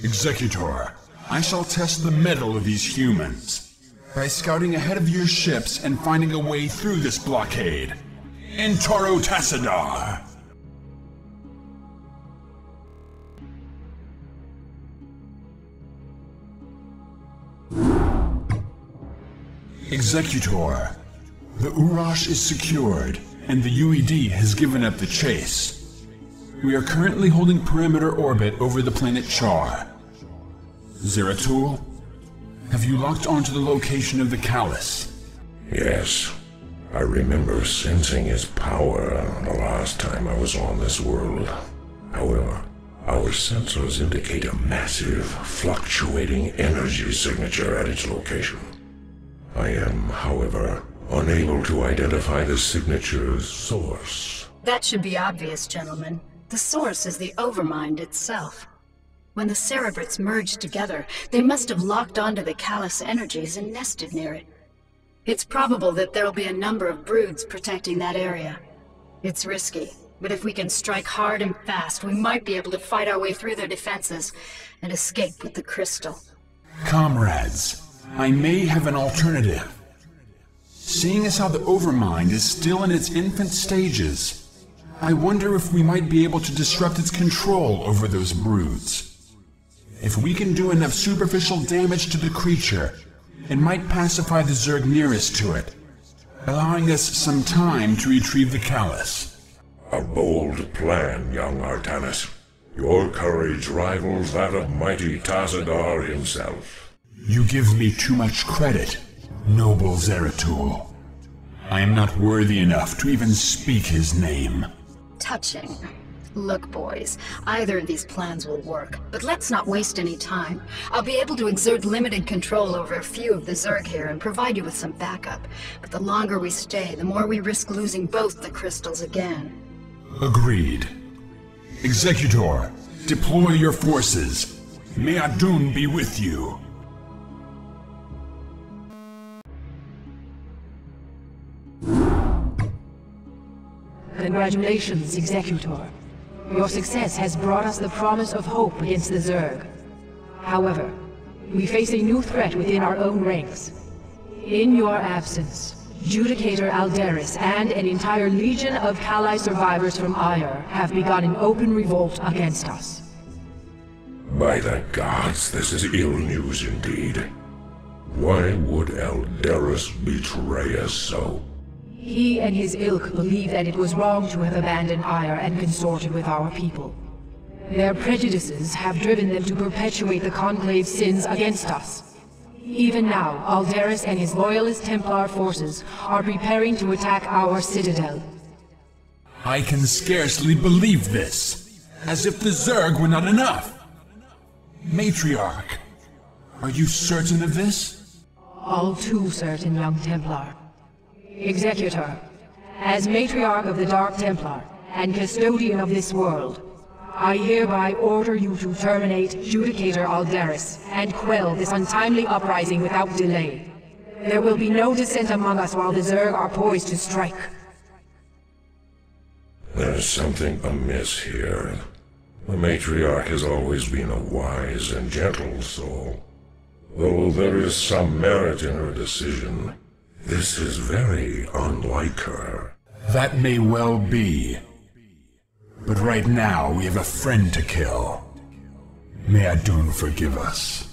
Executor, I shall test the mettle of these humans by scouting ahead of your ships and finding a way through this blockade. En Taro Tassadar! Executor, the Uraj is secured, and the UED has given up the chase. We are currently holding perimeter orbit over the planet Char. Zeratul, have you locked onto the location of the Khalis? Yes. I remember sensing his power the last time I was on this world. However, our sensors indicate a massive, fluctuating energy signature at its location. I am, however, unable to identify the signature's source. That should be obvious, gentlemen. The source is the Overmind itself. When the Cerebrates merged together, they must have locked onto the Khalis energies and nested near it. It's probable that there'll be a number of broods protecting that area. It's risky, but if we can strike hard and fast, we might be able to fight our way through their defenses and escape with the crystal. Comrades, I may have an alternative. Seeing as how the Overmind is still in its infant stages, I wonder if we might be able to disrupt its control over those broods. If we can do enough superficial damage to the creature, it might pacify the Zerg nearest to it, allowing us some time to retrieve the Khalis. A bold plan, young Artanis. Your courage rivals that of mighty Tassadar himself. You give me too much credit, noble Zeratul. I am not worthy enough to even speak his name. Touching. Look, boys, either of these plans will work, but let's not waste any time. I'll be able to exert limited control over a few of the Zerg here and provide you with some backup. But the longer we stay, the more we risk losing both the crystals again. Agreed. Executor, deploy your forces. May Adun be with you. Congratulations, Executor. Your success has brought us the promise of hope against the Zerg. However, we face a new threat within our own ranks. In your absence, Judicator Aldaris and an entire legion of Khalai survivors from Aiur have begun an open revolt against us. By the gods, this is ill news indeed. Why would Aldaris betray us so? He and his ilk believe that it was wrong to have abandoned Aiur and consorted with our people. Their prejudices have driven them to perpetuate the Conclave's sins against us. Even now, Aldaris and his loyalist Templar forces are preparing to attack our citadel. I can scarcely believe this. As if the Zerg were not enough. Matriarch, are you certain of this? All too certain, young Templar. Executor, as Matriarch of the Dark Templar and Custodian of this world, I hereby order you to terminate Judicator Aldaris and quell this untimely uprising without delay. There will be no dissent among us while the Zerg are poised to strike. There's something amiss here. The matriarch has always been a wise and gentle soul. Though there is some merit in her decision, this is very unlike her. That may well be. But right now, we have a friend to kill. May Adun forgive us.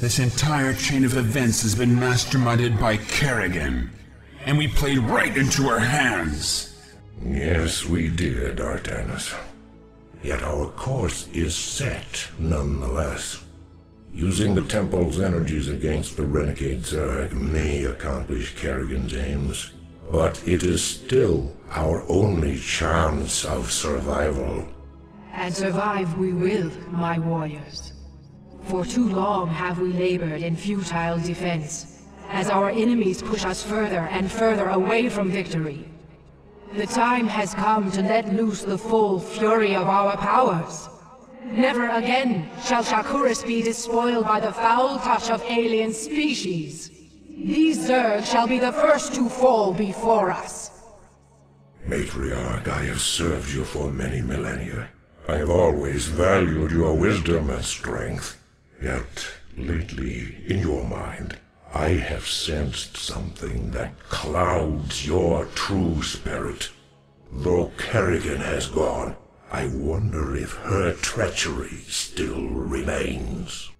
This entire chain of events has been masterminded by Kerrigan, and we played right into her hands. Yes, we did, Artanis. Yet our course is set nonetheless. Using the Temple's energies against the renegade Zerg may accomplish Kerrigan's aims, but it is still our only chance of survival. And survive we will, my warriors. For too long have we labored in futile defense, as our enemies push us further and further away from victory. The time has come to let loose the full fury of our powers. Never again shall Shakuras be despoiled by the foul touch of alien species. These Zerg shall be the first to fall before us. Matriarch, I have served you for many millennia. I have always valued your wisdom and strength. Yet, lately, in your mind, I have sensed something that clouds your true spirit. Though Kerrigan has gone, I wonder if her treachery still remains.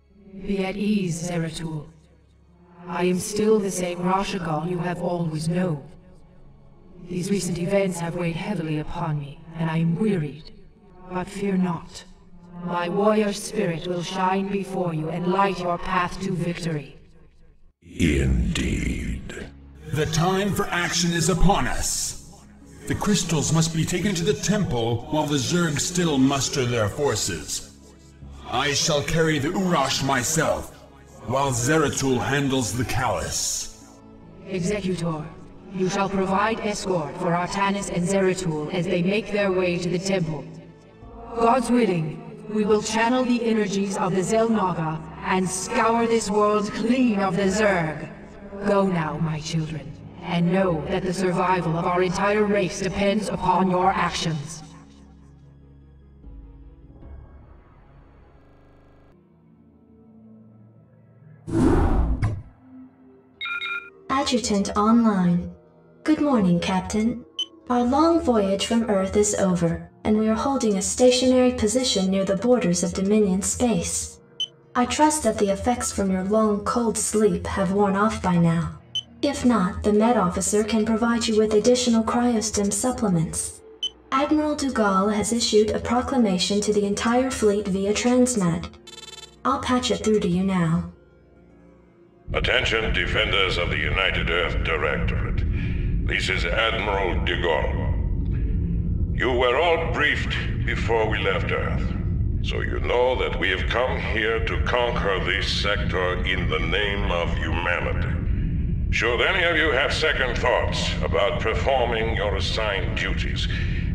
Be at ease, Zeratul. I am still the same Raszagal you have always known. These recent events have weighed heavily upon me, and I am wearied. But fear not. My warrior spirit will shine before you and light your path to victory. Indeed. The time for action is upon us. The crystals must be taken to the temple while the Zerg still muster their forces. I shall carry the Uraj myself, while Zeratul handles the Khalis. Executor, you shall provide escort for Artanis and Zeratul as they make their way to the temple. God's willing, we will channel the energies of the Xel'Naga and scour this world clean of the Zerg. Go now, my children, and know that the survival of our entire race depends upon your actions. Adjutant online. Good morning, Captain. Our long voyage from Earth is over, and we are holding a stationary position near the borders of Dominion space. I trust that the effects from your long, cold sleep have worn off by now. If not, the Med Officer can provide you with additional cryostim supplements. Admiral DuGalle has issued a proclamation to the entire fleet via Transmed. I'll patch it through to you now. Attention, defenders of the United Earth Directorate. This is Admiral DuGalle. You were all briefed before we left Earth, so you know that we have come here to conquer this sector in the name of humanity. Should any of you have second thoughts about performing your assigned duties,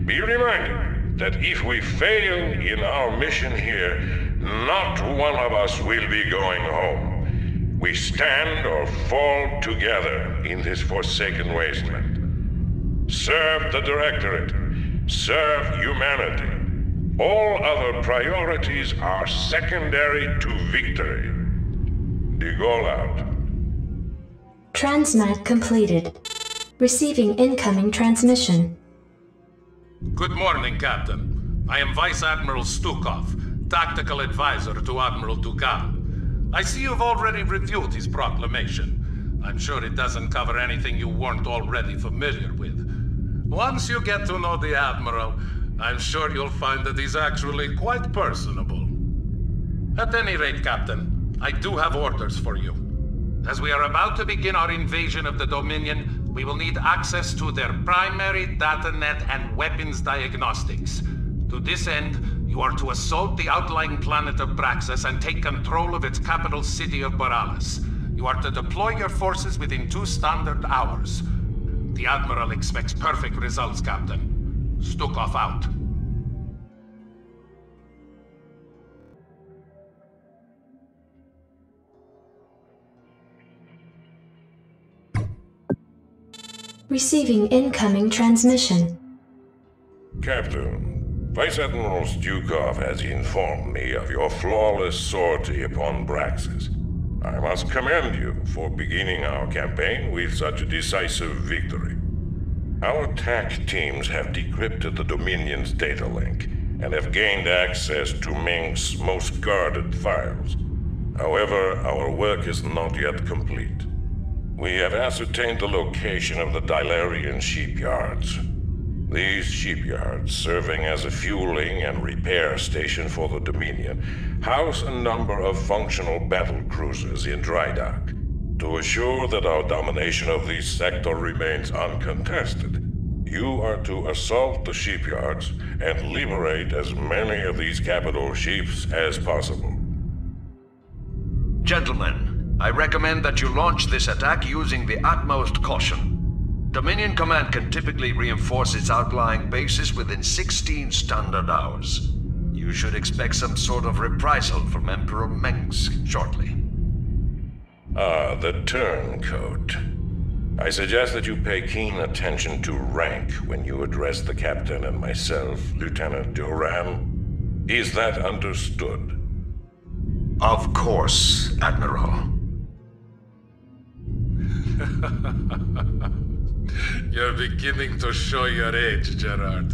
be reminded that if we fail in our mission here, not one of us will be going home. We stand or fall together in this forsaken wasteland. Serve the Directorate. Serve humanity. All other priorities are secondary to victory. DuGalle out. Transmat completed. Receiving incoming transmission. Good morning, Captain. I am Vice Admiral Stukov, Tactical Advisor to Admiral DuGalle. I see you've already reviewed his proclamation. I'm sure it doesn't cover anything you weren't already familiar with. Once you get to know the Admiral, I'm sure you'll find that he's actually quite personable. At any rate, Captain, I do have orders for you. As we are about to begin our invasion of the Dominion, we will need access to their primary data net and weapons diagnostics. To this end, you are to assault the outlying planet of Braxis and take control of its capital city of Boralis. You are to deploy your forces within two standard hours. The Admiral expects perfect results, Captain. Stukov out. Receiving incoming transmission. Captain, Vice Admiral Stukov has informed me of your flawless sortie upon Braxis. I must commend you for beginning our campaign with such a decisive victory. Our attack teams have decrypted the Dominion's data link and have gained access to Mengsk's most guarded files. However, our work is not yet complete. We have ascertained the location of the Dylarian shipyards. These shipyards, serving as a fueling and repair station for the Dominion, house a number of functional battle cruisers in dry dock. To assure that our domination of this sector remains uncontested, you are to assault the shipyards and liberate as many of these capital ships as possible. Gentlemen, I recommend that you launch this attack using the utmost caution. Dominion Command can typically reinforce its outlying bases within 16 standard hours. You should expect some sort of reprisal from Emperor Mengsk shortly. Ah, the turncoat. I suggest that you pay keen attention to rank when you address the captain and myself, Lieutenant Duran. Is that understood? Of course, Admiral. You're beginning to show your age, Gerard.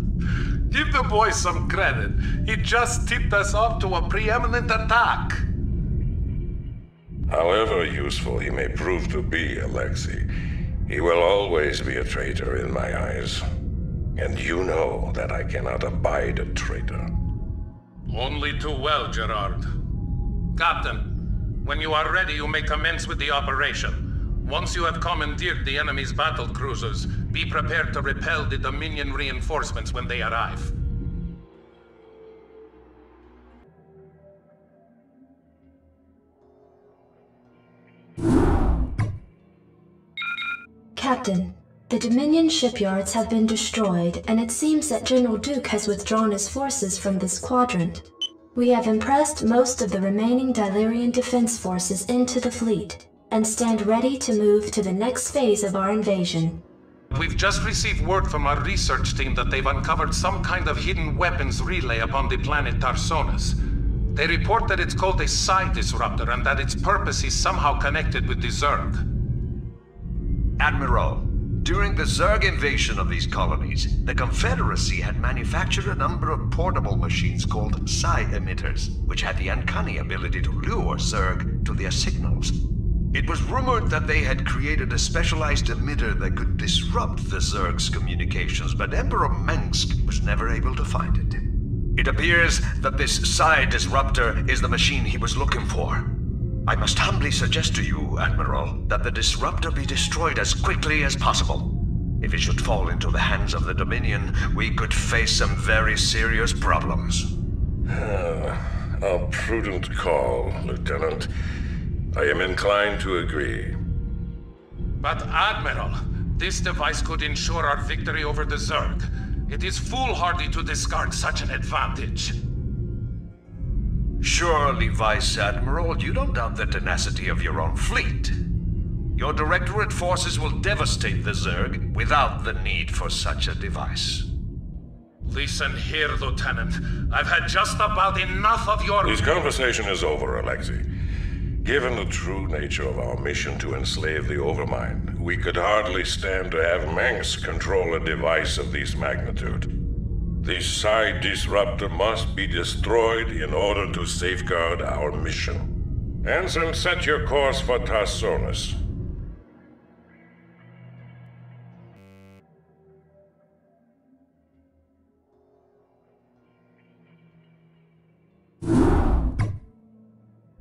Give the boy some credit. He just tipped us off to a preeminent attack. However useful he may prove to be, Alexei, he will always be a traitor in my eyes. And you know that I cannot abide a traitor. Only too well, Gerard. Captain, when you are ready, you may commence with the operation. Once you have commandeered the enemy's battle cruisers, be prepared to repel the Dominion reinforcements when they arrive. Captain, the Dominion shipyards have been destroyed, and it seems that General Duke has withdrawn his forces from this quadrant. We have impressed most of the remaining Dylarian defense forces into the fleet and stand ready to move to the next phase of our invasion. We've just received word from our research team that they've uncovered some kind of hidden weapons relay upon the planet Tarsonis. They report that it's called a psi disruptor and that its purpose is somehow connected with the Zerg. Admiral, during the Zerg invasion of these colonies, the Confederacy had manufactured a number of portable machines called psi emitters, which had the uncanny ability to lure Zerg to their signals. It was rumored that they had created a specialized emitter that could disrupt the Zerg's communications, but Emperor Mengsk was never able to find it. It appears that this psi disruptor is the machine he was looking for. I must humbly suggest to you, Admiral, that the disruptor be destroyed as quickly as possible. If it should fall into the hands of the Dominion, we could face some very serious problems. a prudent call, Lieutenant. I am inclined to agree. But, Admiral, this device could ensure our victory over the Zerg. It is foolhardy to discard such an advantage. Surely, Vice Admiral, you don't doubt the tenacity of your own fleet. Your Directorate forces will devastate the Zerg without the need for such a device. Listen here, Lieutenant. I've had just about enough of your- This conversation is over, Alexei. Given the true nature of our mission to enslave the Overmind, we could hardly stand to have Mengsk control a device of this magnitude. This psi disruptor must be destroyed in order to safeguard our mission. Ensign, set your course for Tarsonis.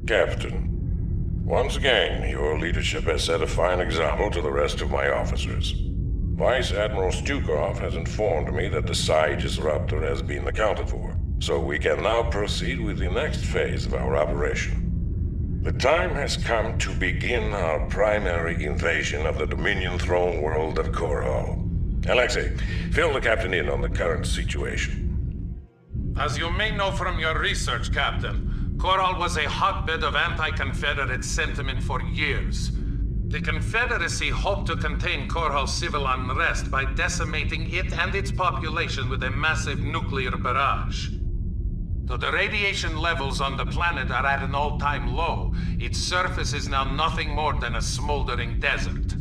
Captain, once again, your leadership has set a fine example to the rest of my officers. Vice Admiral Stukov has informed me that the psi disruptor has been accounted for, so we can now proceed with the next phase of our operation. The time has come to begin our primary invasion of the Dominion throne world of Korhal. Alexei, fill the captain in on the current situation. As you may know from your research, Captain, Korhal was a hotbed of anti-Confederate sentiment for years. The Confederacy hoped to contain Korhal's civil unrest by decimating it and its population with a massive nuclear barrage. Though the radiation levels on the planet are at an all-time low, its surface is now nothing more than a smoldering desert.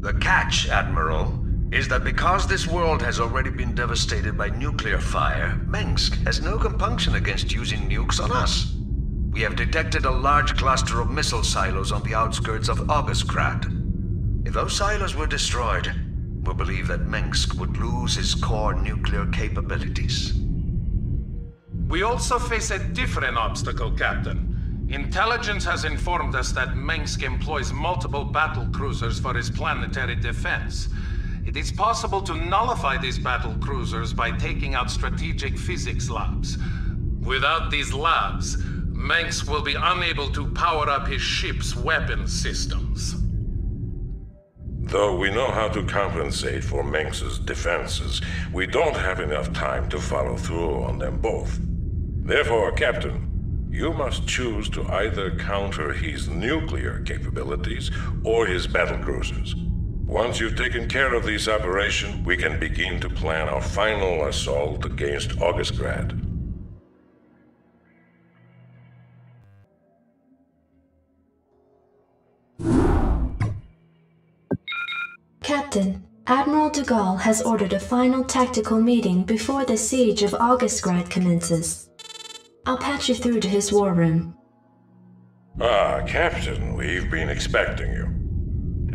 The catch, Admiral, is that because this world has already been devastated by nuclear fire, Mengsk has no compunction against using nukes on us. We have detected a large cluster of missile silos on the outskirts of Augustgrad. If those silos were destroyed, we believe that Mengsk would lose his core nuclear capabilities. We also face a different obstacle, Captain. Intelligence has informed us that Mengsk employs multiple battle cruisers for his planetary defense. It is possible to nullify these battle cruisers by taking out strategic physics labs. Without these labs, Mengsk will be unable to power up his ship's weapon systems. Though we know how to compensate for Mengsk's defenses, we don't have enough time to follow through on them both. Therefore, Captain, you must choose to either counter his nuclear capabilities or his battle cruisers. Once you've taken care of this operation, we can begin to plan our final assault against Augustgrad. Captain, Admiral DuGalle has ordered a final tactical meeting before the siege of Augustgrad commences. I'll patch you through to his war room. Ah, Captain, we've been expecting you.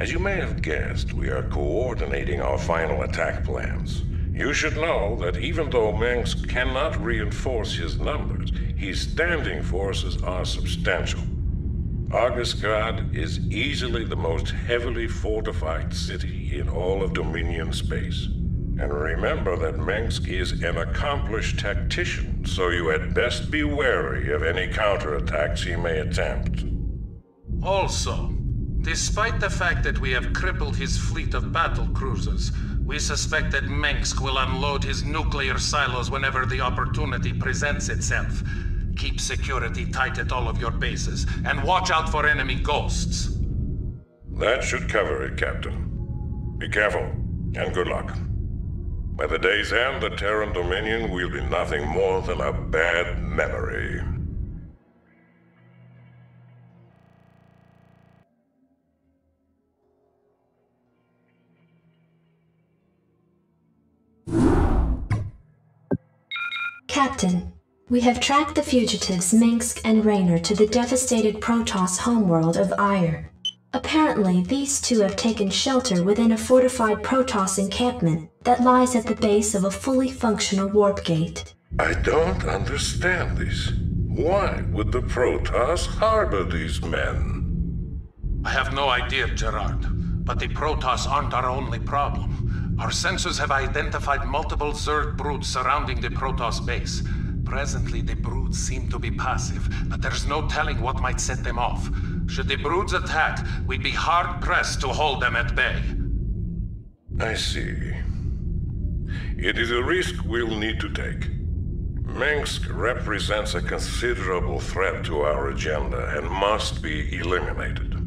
As you may have guessed, we are coordinating our final attack plans. You should know that even though Mengsk cannot reinforce his numbers, his standing forces are substantial. Augustgrad is easily the most heavily fortified city in all of Dominion space. And remember that Mengsk is an accomplished tactician, so you had best be wary of any counterattacks he may attempt. Also, despite the fact that we have crippled his fleet of battle cruisers, we suspect that Mengsk will unload his nuclear silos whenever the opportunity presents itself. Keep security tight at all of your bases, and watch out for enemy ghosts. That should cover it, Captain. Be careful, and good luck. By the day's end, the Terran Dominion will be nothing more than a bad memory. Captain, we have tracked the fugitives Mengsk and Raynor to the devastated Protoss homeworld of Aiur. Apparently, these two have taken shelter within a fortified Protoss encampment that lies at the base of a fully functional warp gate. I don't understand this. Why would the Protoss harbor these men? I have no idea, Gerard. But the Protoss aren't our only problem. Our sensors have identified multiple Zerg broods surrounding the Protoss base. Presently, the broods seem to be passive, but there's no telling what might set them off. Should the broods attack, we'd be hard-pressed to hold them at bay. I see. It is a risk we'll need to take. Mengsk represents a considerable threat to our agenda and must be eliminated.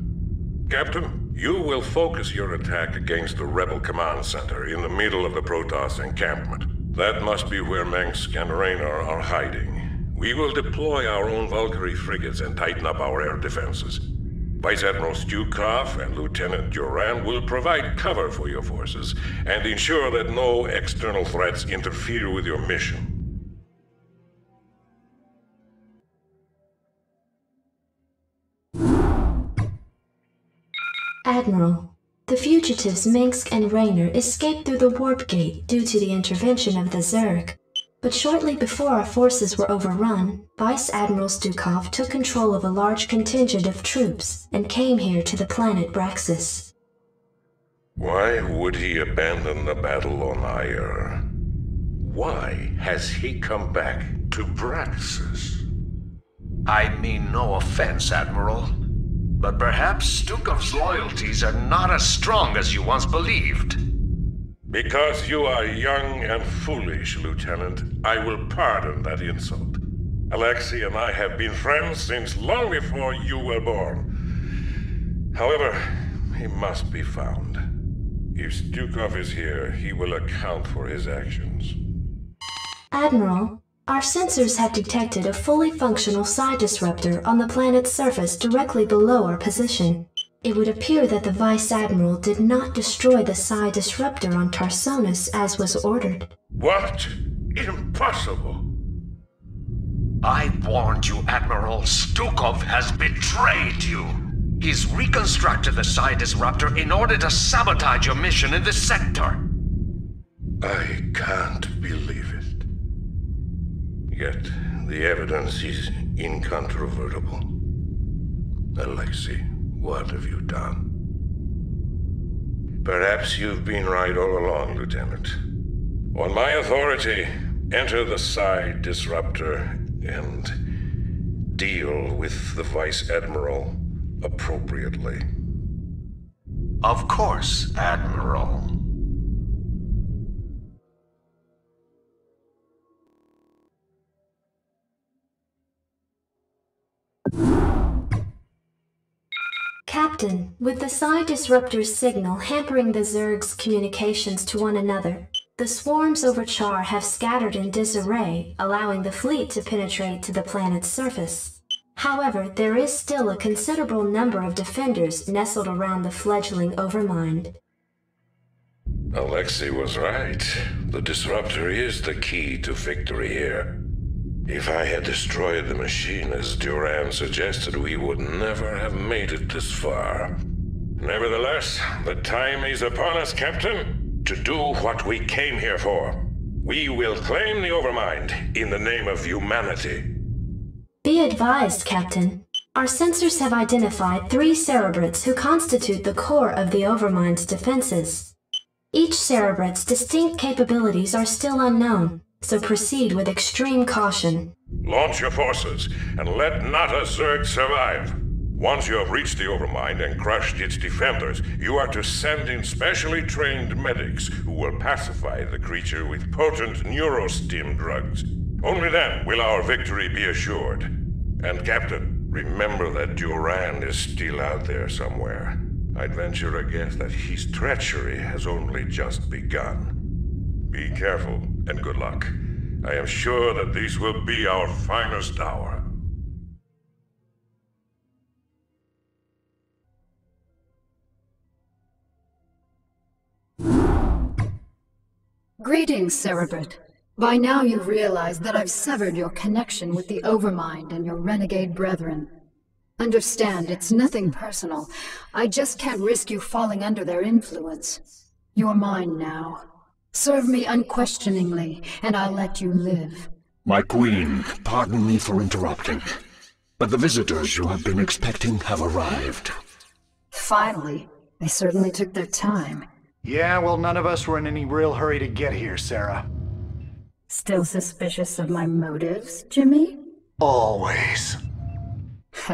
Captain, you will focus your attack against the Rebel Command Center in the middle of the Protoss encampment. That must be where Mengsk and Raynor are hiding. We will deploy our own Valkyrie frigates and tighten up our air defenses. Vice Admiral Stukov and Lieutenant Duran will provide cover for your forces and ensure that no external threats interfere with your mission. Admiral, the fugitives Mengsk and Raynor escaped through the warp gate due to the intervention of the Zerg. But shortly before our forces were overrun, Vice Admiral Stukov took control of a large contingent of troops and came here to the planet Braxis. Why would he abandon the battle on Aiur? Why has he come back to Braxis? I mean no offense, Admiral. But perhaps Stukov's loyalties are not as strong as you once believed. Because you are young and foolish, Lieutenant, I will pardon that insult. Alexei and I have been friends since long before you were born. However, he must be found. If Stukov is here, he will account for his actions. Admiral, our sensors have detected a fully functional psi disruptor on the planet's surface directly below our position. It would appear that the Vice Admiral did not destroy the psi disruptor on Tarsonis as was ordered. What? Impossible! I warned you, Admiral. Stukov has betrayed you. He's reconstructed the Psi Disruptor in order to sabotage your mission in this sector. I can't believe it. Yet, the evidence is incontrovertible. Alexei, what have you done? Perhaps you've been right all along, Lieutenant. On my authority, enter the Psi Disruptor and deal with the Vice Admiral appropriately. Of course, Admiral. Captain, with the Psi Disruptor's signal hampering the Zerg's communications to one another, the swarms over Char have scattered in disarray, allowing the fleet to penetrate to the planet's surface. However, there is still a considerable number of defenders nestled around the fledgling Overmind. Alexei was right. The Disruptor is the key to victory here. If I had destroyed the machine as Duran suggested, we would never have made it this far. Nevertheless, the time is upon us, Captain, to do what we came here for. We will claim the Overmind in the name of humanity. Be advised, Captain. Our sensors have identified three Cerebrates who constitute the core of the Overmind's defenses. Each Cerebrate's distinct capabilities are still unknown, so proceed with extreme caution. Launch your forces, and let not a Zerg survive. Once you have reached the Overmind and crushed its defenders, you are to send in specially trained medics who will pacify the creature with potent neurostim drugs. Only then will our victory be assured. And Captain, remember that Duran is still out there somewhere. I'd venture a guess that his treachery has only just begun. Be careful, and good luck. I am sure that this will be our finest hour. Greetings, Cerebrate. By now you've realized that I've severed your connection with the Overmind and your renegade brethren. Understand, it's nothing personal. I just can't risk you falling under their influence. You're mine now. Serve me unquestioningly, and I'll let you live. My queen, pardon me for interrupting, but the visitors you have been expecting have arrived. Finally, they certainly took their time. Yeah, well, none of us were in any real hurry to get here, Sarah. Still suspicious of my motives, Jimmy? Always.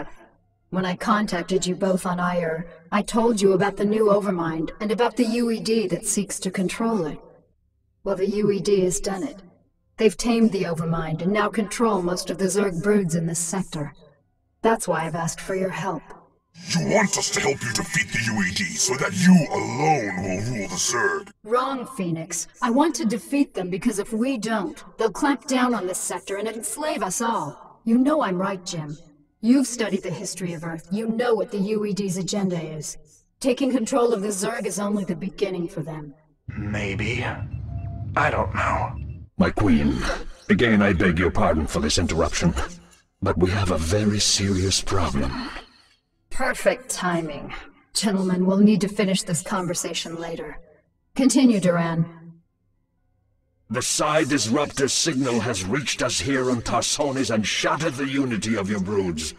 when I contacted you both on Aiur, I told you about the new Overmind and about the UED that seeks to control it. Well, the UED has done it. They've tamed the Overmind and now control most of the Zerg broods in this sector. That's why I've asked for your help. You want us to help you defeat the UED so that you alone will rule the Zerg. Wrong, Fenix. I want to defeat them because if we don't, they'll clamp down on this sector and enslave us all. You know I'm right, Jim. You've studied the history of Earth. You know what the UED's agenda is. Taking control of the Zerg is only the beginning for them. Maybe. I don't know. My queen, again I beg your pardon for this interruption, but we have a very serious problem. Perfect timing. Gentlemen, we'll need to finish this conversation later. Continue, Duran. The Psi Disruptor signal has reached us here on Tarsonis and shattered the unity of your broods.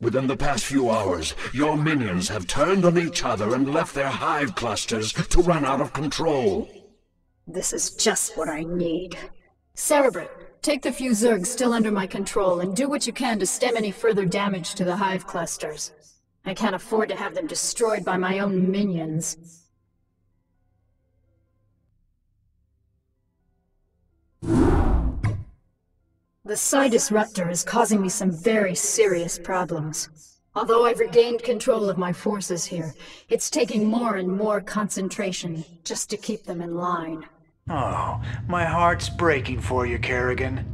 Within the past few hours, your minions have turned on each other and left their hive clusters to run out of control. This is just what I need. Cerebrate, take the few Zergs still under my control and do what you can to stem any further damage to the hive clusters. I can't afford to have them destroyed by my own minions. The Psi Disruptor is causing me some very serious problems. Although I've regained control of my forces here, it's taking more and more concentration just to keep them in line. Oh, my heart's breaking for you, Kerrigan.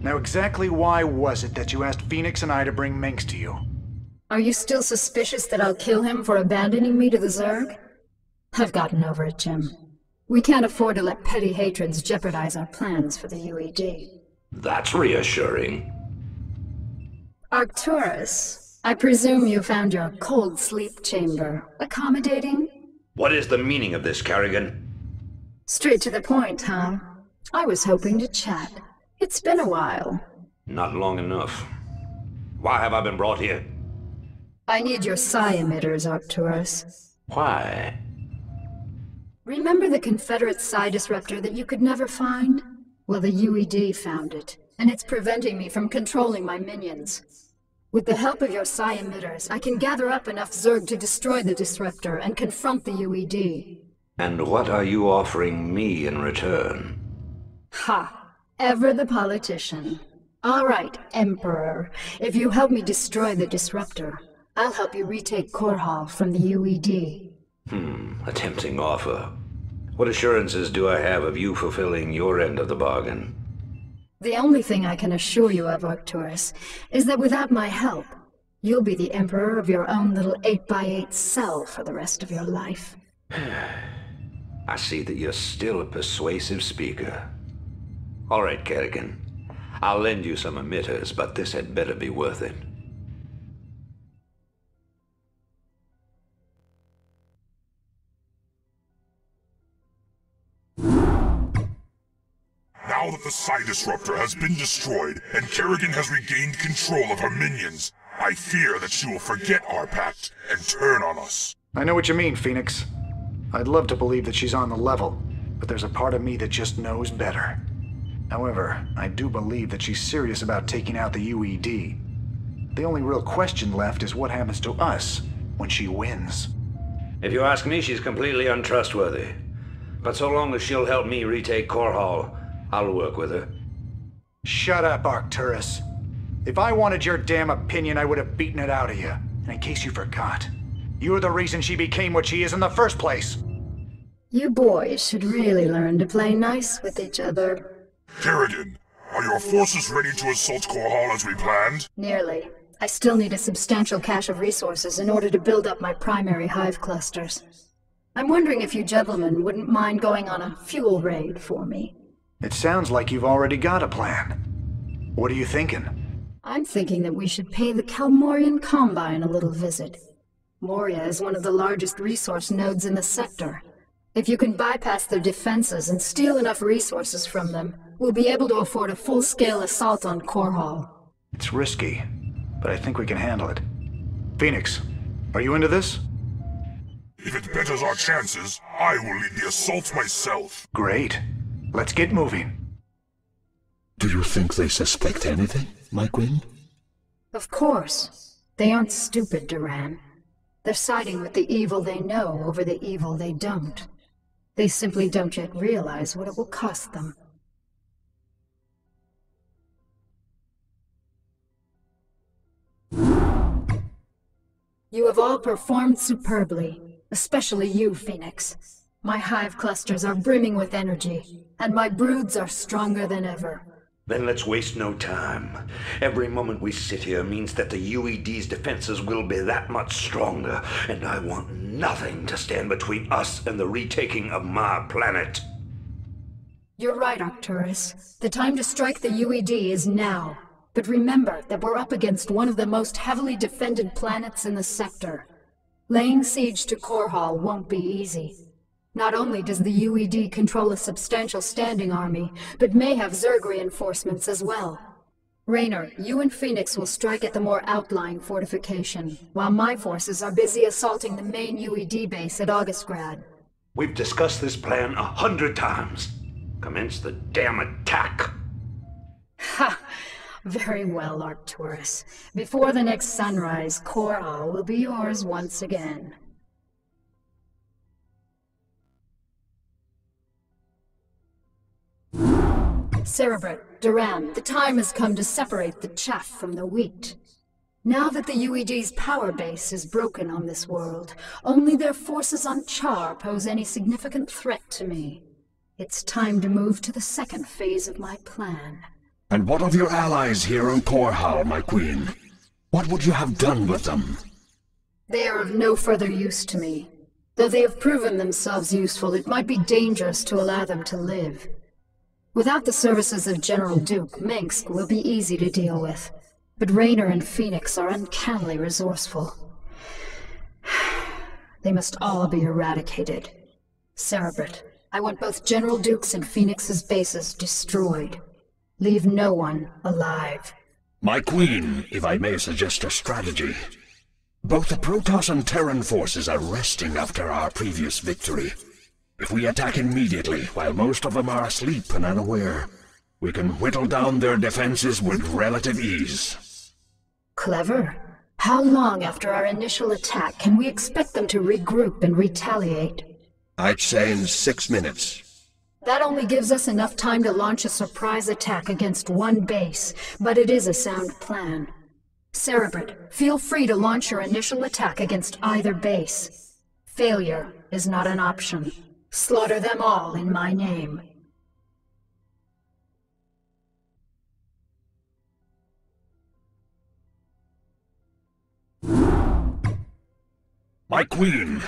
Now exactly why was it that you asked Fenix and I to bring Mengsk to you? Are you still suspicious that I'll kill him for abandoning me to the Zerg? I've gotten over it, Jim. We can't afford to let petty hatreds jeopardize our plans for the UED. That's reassuring. Arcturus, I presume you found your cold sleep chamber accommodating? What is the meaning of this, Kerrigan? Straight to the point, huh? I was hoping to chat. It's been a while. Not long enough. Why have I been brought here? I need your psi emitters, Arcturus. Why? Remember the Confederate psi disruptor that you could never find? Well, the UED found it, and it's preventing me from controlling my minions. With the help of your psi emitters, I can gather up enough Zerg to destroy the disruptor and confront the UED. And what are you offering me in return? Ha! Ever the politician. All right, Emperor. If you help me destroy the disruptor, I'll help you retake Korhal from the UED. Hmm, a tempting offer. What assurances do I have of you fulfilling your end of the bargain? The only thing I can assure you of, Arcturus, is that without my help, you'll be the Emperor of your own little 8x8 cell for the rest of your life. I see that you're still a persuasive speaker. All right, Kerrigan. I'll lend you some emitters, but this had better be worth it. Now that the Psi Disruptor has been destroyed and Kerrigan has regained control of her minions, I fear that she will forget our pact and turn on us. I know what you mean, Fenix. I'd love to believe that she's on the level, but there's a part of me that just knows better. However, I do believe that she's serious about taking out the UED. The only real question left is what happens to us when she wins. If you ask me, she's completely untrustworthy. But so long as she'll help me retake Korhal, I'll work with her. Shut up, Arcturus. If I wanted your damn opinion, I would have beaten it out of you. And in case you forgot, you're the reason she became what she is in the first place. You boys should really learn to play nice with each other. Kerrigan, are your forces ready to assault Korhal as we planned? Nearly. I still need a substantial cache of resources in order to build up my primary hive clusters. I'm wondering if you gentlemen wouldn't mind going on a fuel raid for me. It sounds like you've already got a plan. What are you thinking? I'm thinking that we should pay the Kel-Morian Combine a little visit. Moria is one of the largest resource nodes in the sector. If you can bypass their defenses and steal enough resources from them, we'll be able to afford a full-scale assault on Korhal. It's risky, but I think we can handle it. Fenix, are you into this? If it betters our chances, I will lead the assault myself. Great. Let's get moving. Do you think they suspect anything, my queen? Of course. They aren't stupid, Duran. They're siding with the evil they know over the evil they don't. They simply don't yet realize what it will cost them. You have all performed superbly, especially you, Fenix. My hive clusters are brimming with energy, and my broods are stronger than ever. Then let's waste no time. Every moment we sit here means that the UED's defenses will be that much stronger, and I want nothing to stand between us and the retaking of my planet. You're right, Arcturus. The time to strike the UED is now. But remember that we're up against one of the most heavily defended planets in the sector. Laying siege to Korhal won't be easy. Not only does the UED control a substantial standing army, but may have Zerg reinforcements as well. Raynor, you and Fenix will strike at the more outlying fortification, while my forces are busy assaulting the main UED base at Augustgrad. We've discussed this plan a hundred times. Commence the damn attack. Ha! Very well, Arcturus. Before the next sunrise, Korhal will be yours once again. Cerebrate, Duran, the time has come to separate the chaff from the wheat. Now that the UED's power base is broken on this world, only their forces on Char pose any significant threat to me. It's time to move to the second phase of my plan. And what of your allies here on Korhal, my queen? What would you have done with them? They are of no further use to me. Though they have proven themselves useful, it might be dangerous to allow them to live. Without the services of General Duke, Mengsk will be easy to deal with. but Raynor and Fenix are uncannily resourceful. They must all be eradicated. Cerebrate, I want both General Duke's and Fenix's bases destroyed. Leave no one alive. My queen, if I may suggest a strategy. Both the Protoss and Terran forces are resting after our previous victory. If we attack immediately, while most of them are asleep and unaware, we can whittle down their defenses with relative ease. Clever. How long after our initial attack can we expect them to regroup and retaliate? I'd say in six minutes. That only gives us enough time to launch a surprise attack against one base, but it is a sound plan. Cerebrate, feel free to launch your initial attack against either base. Failure is not an option. Slaughter them all in my name. My queen,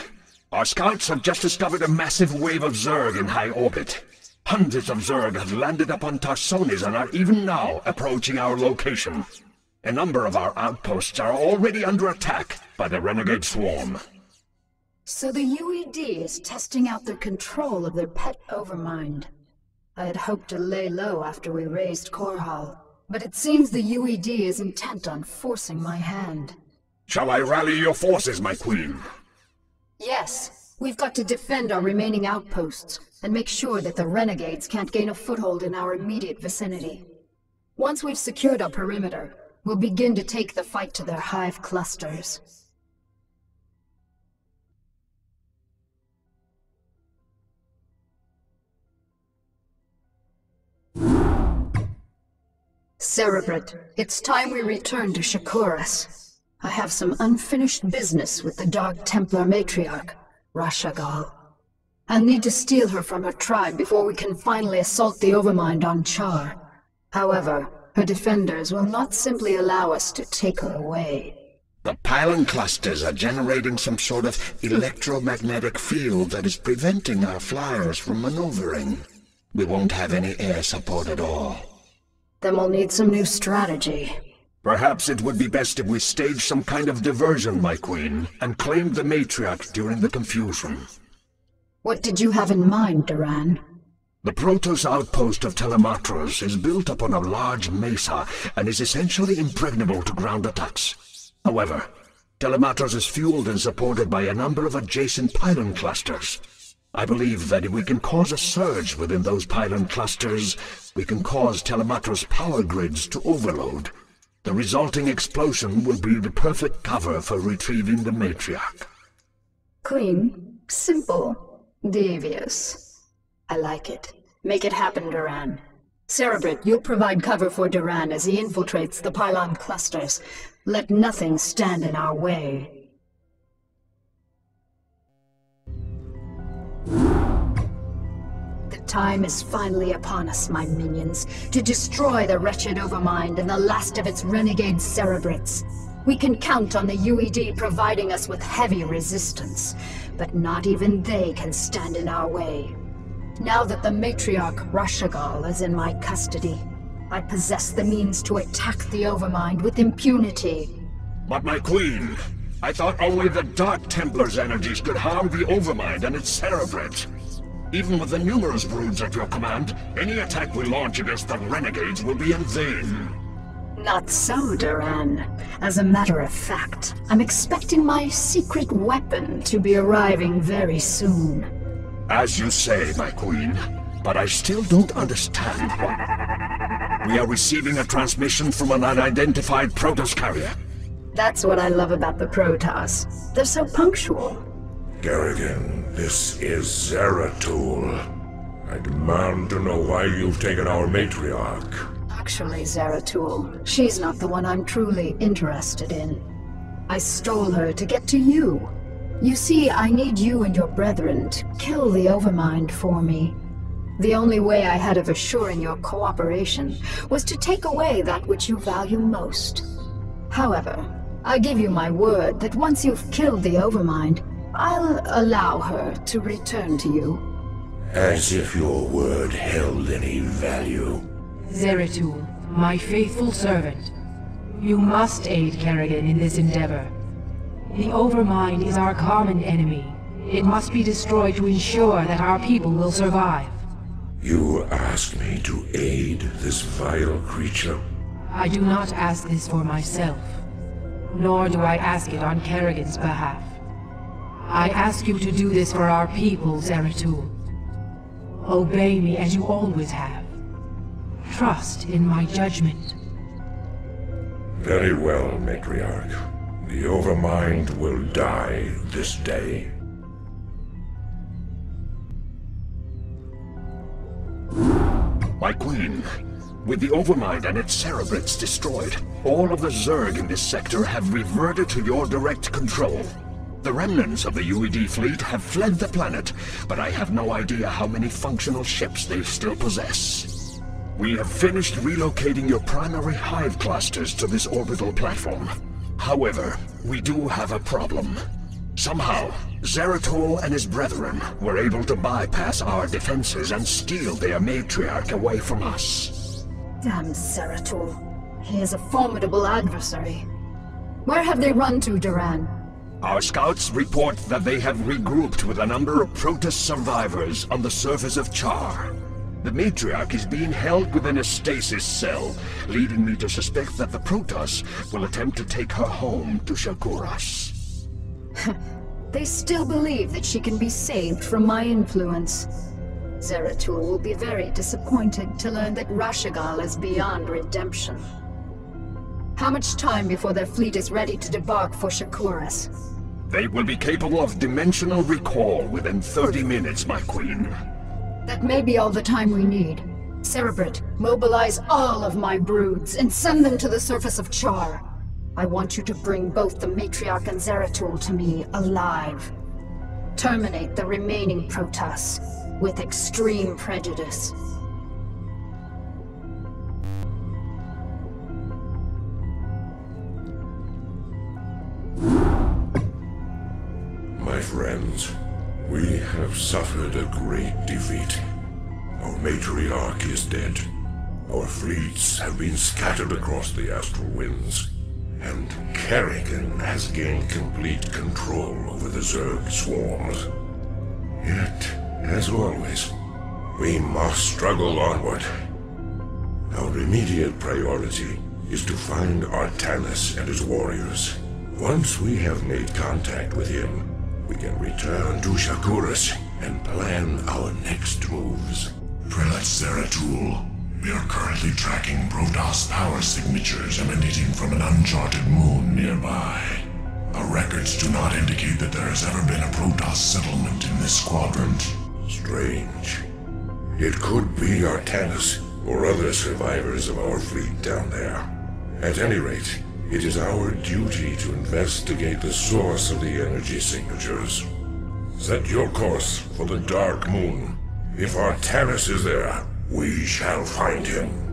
our scouts have just discovered a massive wave of Zerg in high orbit. Hundreds of Zerg have landed upon Tarsonis and are even now approaching our location. A number of our outposts are already under attack by the Renegade Swarm. So the UED is testing out their control of their pet Overmind. I had hoped to lay low after we raised Korhal, but it seems the UED is intent on forcing my hand. Shall I rally your forces, my queen? Yes, we've got to defend our remaining outposts and make sure that the renegades can't gain a foothold in our immediate vicinity. Once we've secured our perimeter, we'll begin to take the fight to their hive clusters. Cerebrate, it's time we return to Shakuras. I have some unfinished business with the Dark Templar matriarch, Raszagal. I'll need to steal her from her tribe before we can finally assault the Overmind on Char. However, her defenders will not simply allow us to take her away. The pylon clusters are generating some sort of electromagnetic field that is preventing our flyers from maneuvering. We won't have any air support at all. Then we'll need some new strategy. Perhaps it would be best if we staged some kind of diversion, my queen, and claimed the matriarch during the confusion. What did you have in mind, Duran? The Protoss outpost of Telematros is built upon a large mesa and is essentially impregnable to ground attacks. However, Telematros is fueled and supported by a number of adjacent pylon clusters. I believe that if we can cause a surge within those pylon clusters, we can cause Telematros power grids to overload. The resulting explosion will be the perfect cover for retrieving the matriarch. Clean, simple, devious. I like it. Make it happen, Duran. Cerebrate, you'll provide cover for Duran as he infiltrates the pylon clusters. Let nothing stand in our way. The time is finally upon us, my minions, to destroy the wretched Overmind and the last of its renegade Cerebrates. We can count on the UED providing us with heavy resistance, but not even they can stand in our way. Now that the matriarch Raszagal is in my custody, I possess the means to attack the Overmind with impunity. But my queen, I thought only the Dark Templar's energies could harm the Overmind and its Cerebrate. Even with the numerous broods at your command, any attack we launch against the renegades will be in vain. Not so, Duran. As a matter of fact, I'm expecting my secret weapon to be arriving very soon. As you say, my queen, but I still don't understand. We are receiving a transmission from an unidentified Protoss carrier. That's what I love about the Protoss. They're so punctual. Kerrigan, this is Zeratul. I demand to know why you've taken our matriarch. Actually, Zeratul, she's not the one I'm truly interested in. I stole her to get to you. You see, I need you and your brethren to kill the Overmind for me. The only way I had of assuring your cooperation was to take away that which you value most. However, I give you my word that once you've killed the Overmind, I'll allow her to return to you. As if your word held any value. Zeratul, my faithful servant. You must aid Kerrigan in this endeavor. The Overmind is our common enemy. It must be destroyed to ensure that our people will survive. You ask me to aid this vile creature? I do not ask this for myself, nor do I ask it on Kerrigan's behalf. I ask you to do this for our people, Zeratul. Obey me as you always have. Trust in my judgment. Very well, Matriarch. The Overmind will die this day. My queen, with the Overmind and its cerebrates destroyed, all of the Zerg in this sector have reverted to your direct control. The remnants of the UED fleet have fled the planet, but I have no idea how many functional ships they still possess. We have finished relocating your primary hive clusters to this orbital platform. However, we do have a problem. Somehow, Zeratul and his brethren were able to bypass our defenses and steal their matriarch away from us. Damn Zeratul. He is a formidable adversary. Where have they run to, Duran? Our scouts report that they have regrouped with a number of Protoss survivors on the surface of Char. The matriarch is being held within a stasis cell, leading me to suspect that the Protoss will attempt to take her home to Shakuras. they still believe that she can be saved from my influence. Zeratul will be very disappointed to learn that Raszagal is beyond redemption. How much time before their fleet is ready to debark for Shakuras? They will be capable of dimensional recall within 30 minutes, my queen. That may be all the time we need. Cerebrate, mobilize all of my broods and send them to the surface of Char. I want you to bring both the Matriarch and Zeratul to me alive. Terminate the remaining Protoss with extreme prejudice. My friends, we have suffered a great defeat. Our matriarch is dead. Our fleets have been scattered across the astral winds. And Kerrigan has gained complete control over the Zerg swarms. Yet, as always, we must struggle onward. Our immediate priority is to find Artanis and his warriors. Once we have made contact with him, we can return to Shakuras and plan our next moves. Prelate Zeratul, we are currently tracking Protoss power signatures emanating from an uncharted moon nearby. Our records do not indicate that there has ever been a Protoss settlement in this quadrant. Strange. It could be Artanis or other survivors of our fleet down there. At any rate, it is our duty to investigate the source of the energy signatures. Set your course for the Dark Moon. If Artanis is there, we shall find him.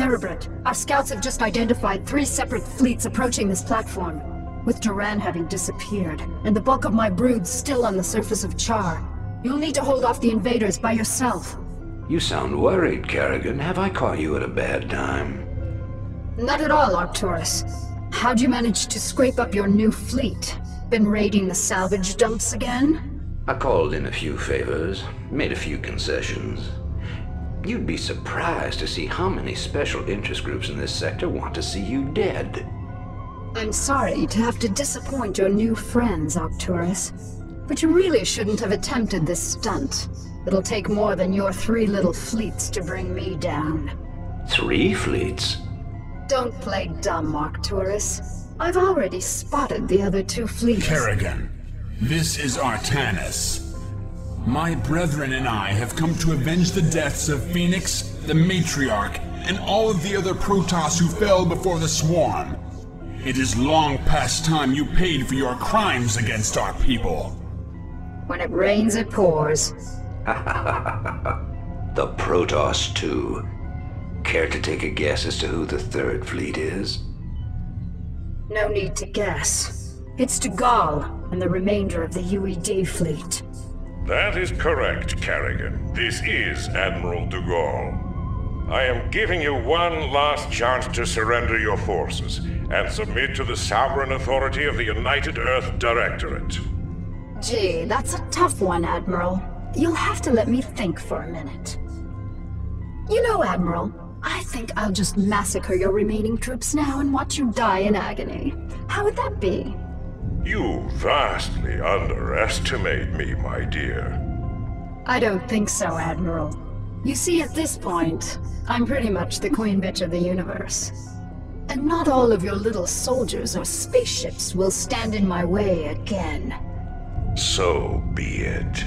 Cerebrate, our scouts have just identified three separate fleets approaching this platform. With Duran having disappeared, and the bulk of my brood still on the surface of Char, you'll need to hold off the invaders by yourself. You sound worried, Kerrigan. Have I caught you at a bad time? Not at all, Arcturus. How'd you manage to scrape up your new fleet? Been raiding the salvage dumps again? I called in a few favors, made a few concessions. You'd be surprised to see how many special interest groups in this sector want to see you dead. I'm sorry to have to disappoint your new friends, Arcturus. But you really shouldn't have attempted this stunt. It'll take more than your three little fleets to bring me down. Three fleets? Don't play dumb, Arcturus. I've already spotted the other two fleets. Kerrigan, this is Artanis. My brethren and I have come to avenge the deaths of Fenix, the Matriarch, and all of the other Protoss who fell before the Swarm. It is long past time you paid for your crimes against our people. When it rains, it pours. the Protoss, too. Care to take a guess as to who the third fleet is? No need to guess. It's DuGalle and the remainder of the UED fleet. That is correct, Kerrigan. This is Admiral DuGalle. I am giving you one last chance to surrender your forces and submit to the sovereign authority of the United Earth Directorate. Gee, that's a tough one, Admiral. You'll have to let me think for a minute. You know, Admiral, I think I'll just massacre your remaining troops now and watch you die in agony. How would that be? You vastly underestimate me, my dear. I don't think so, Admiral. You see, at this point, I'm pretty much the queen bitch of the universe. And not all of your little soldiers or spaceships will stand in my way again. So be it.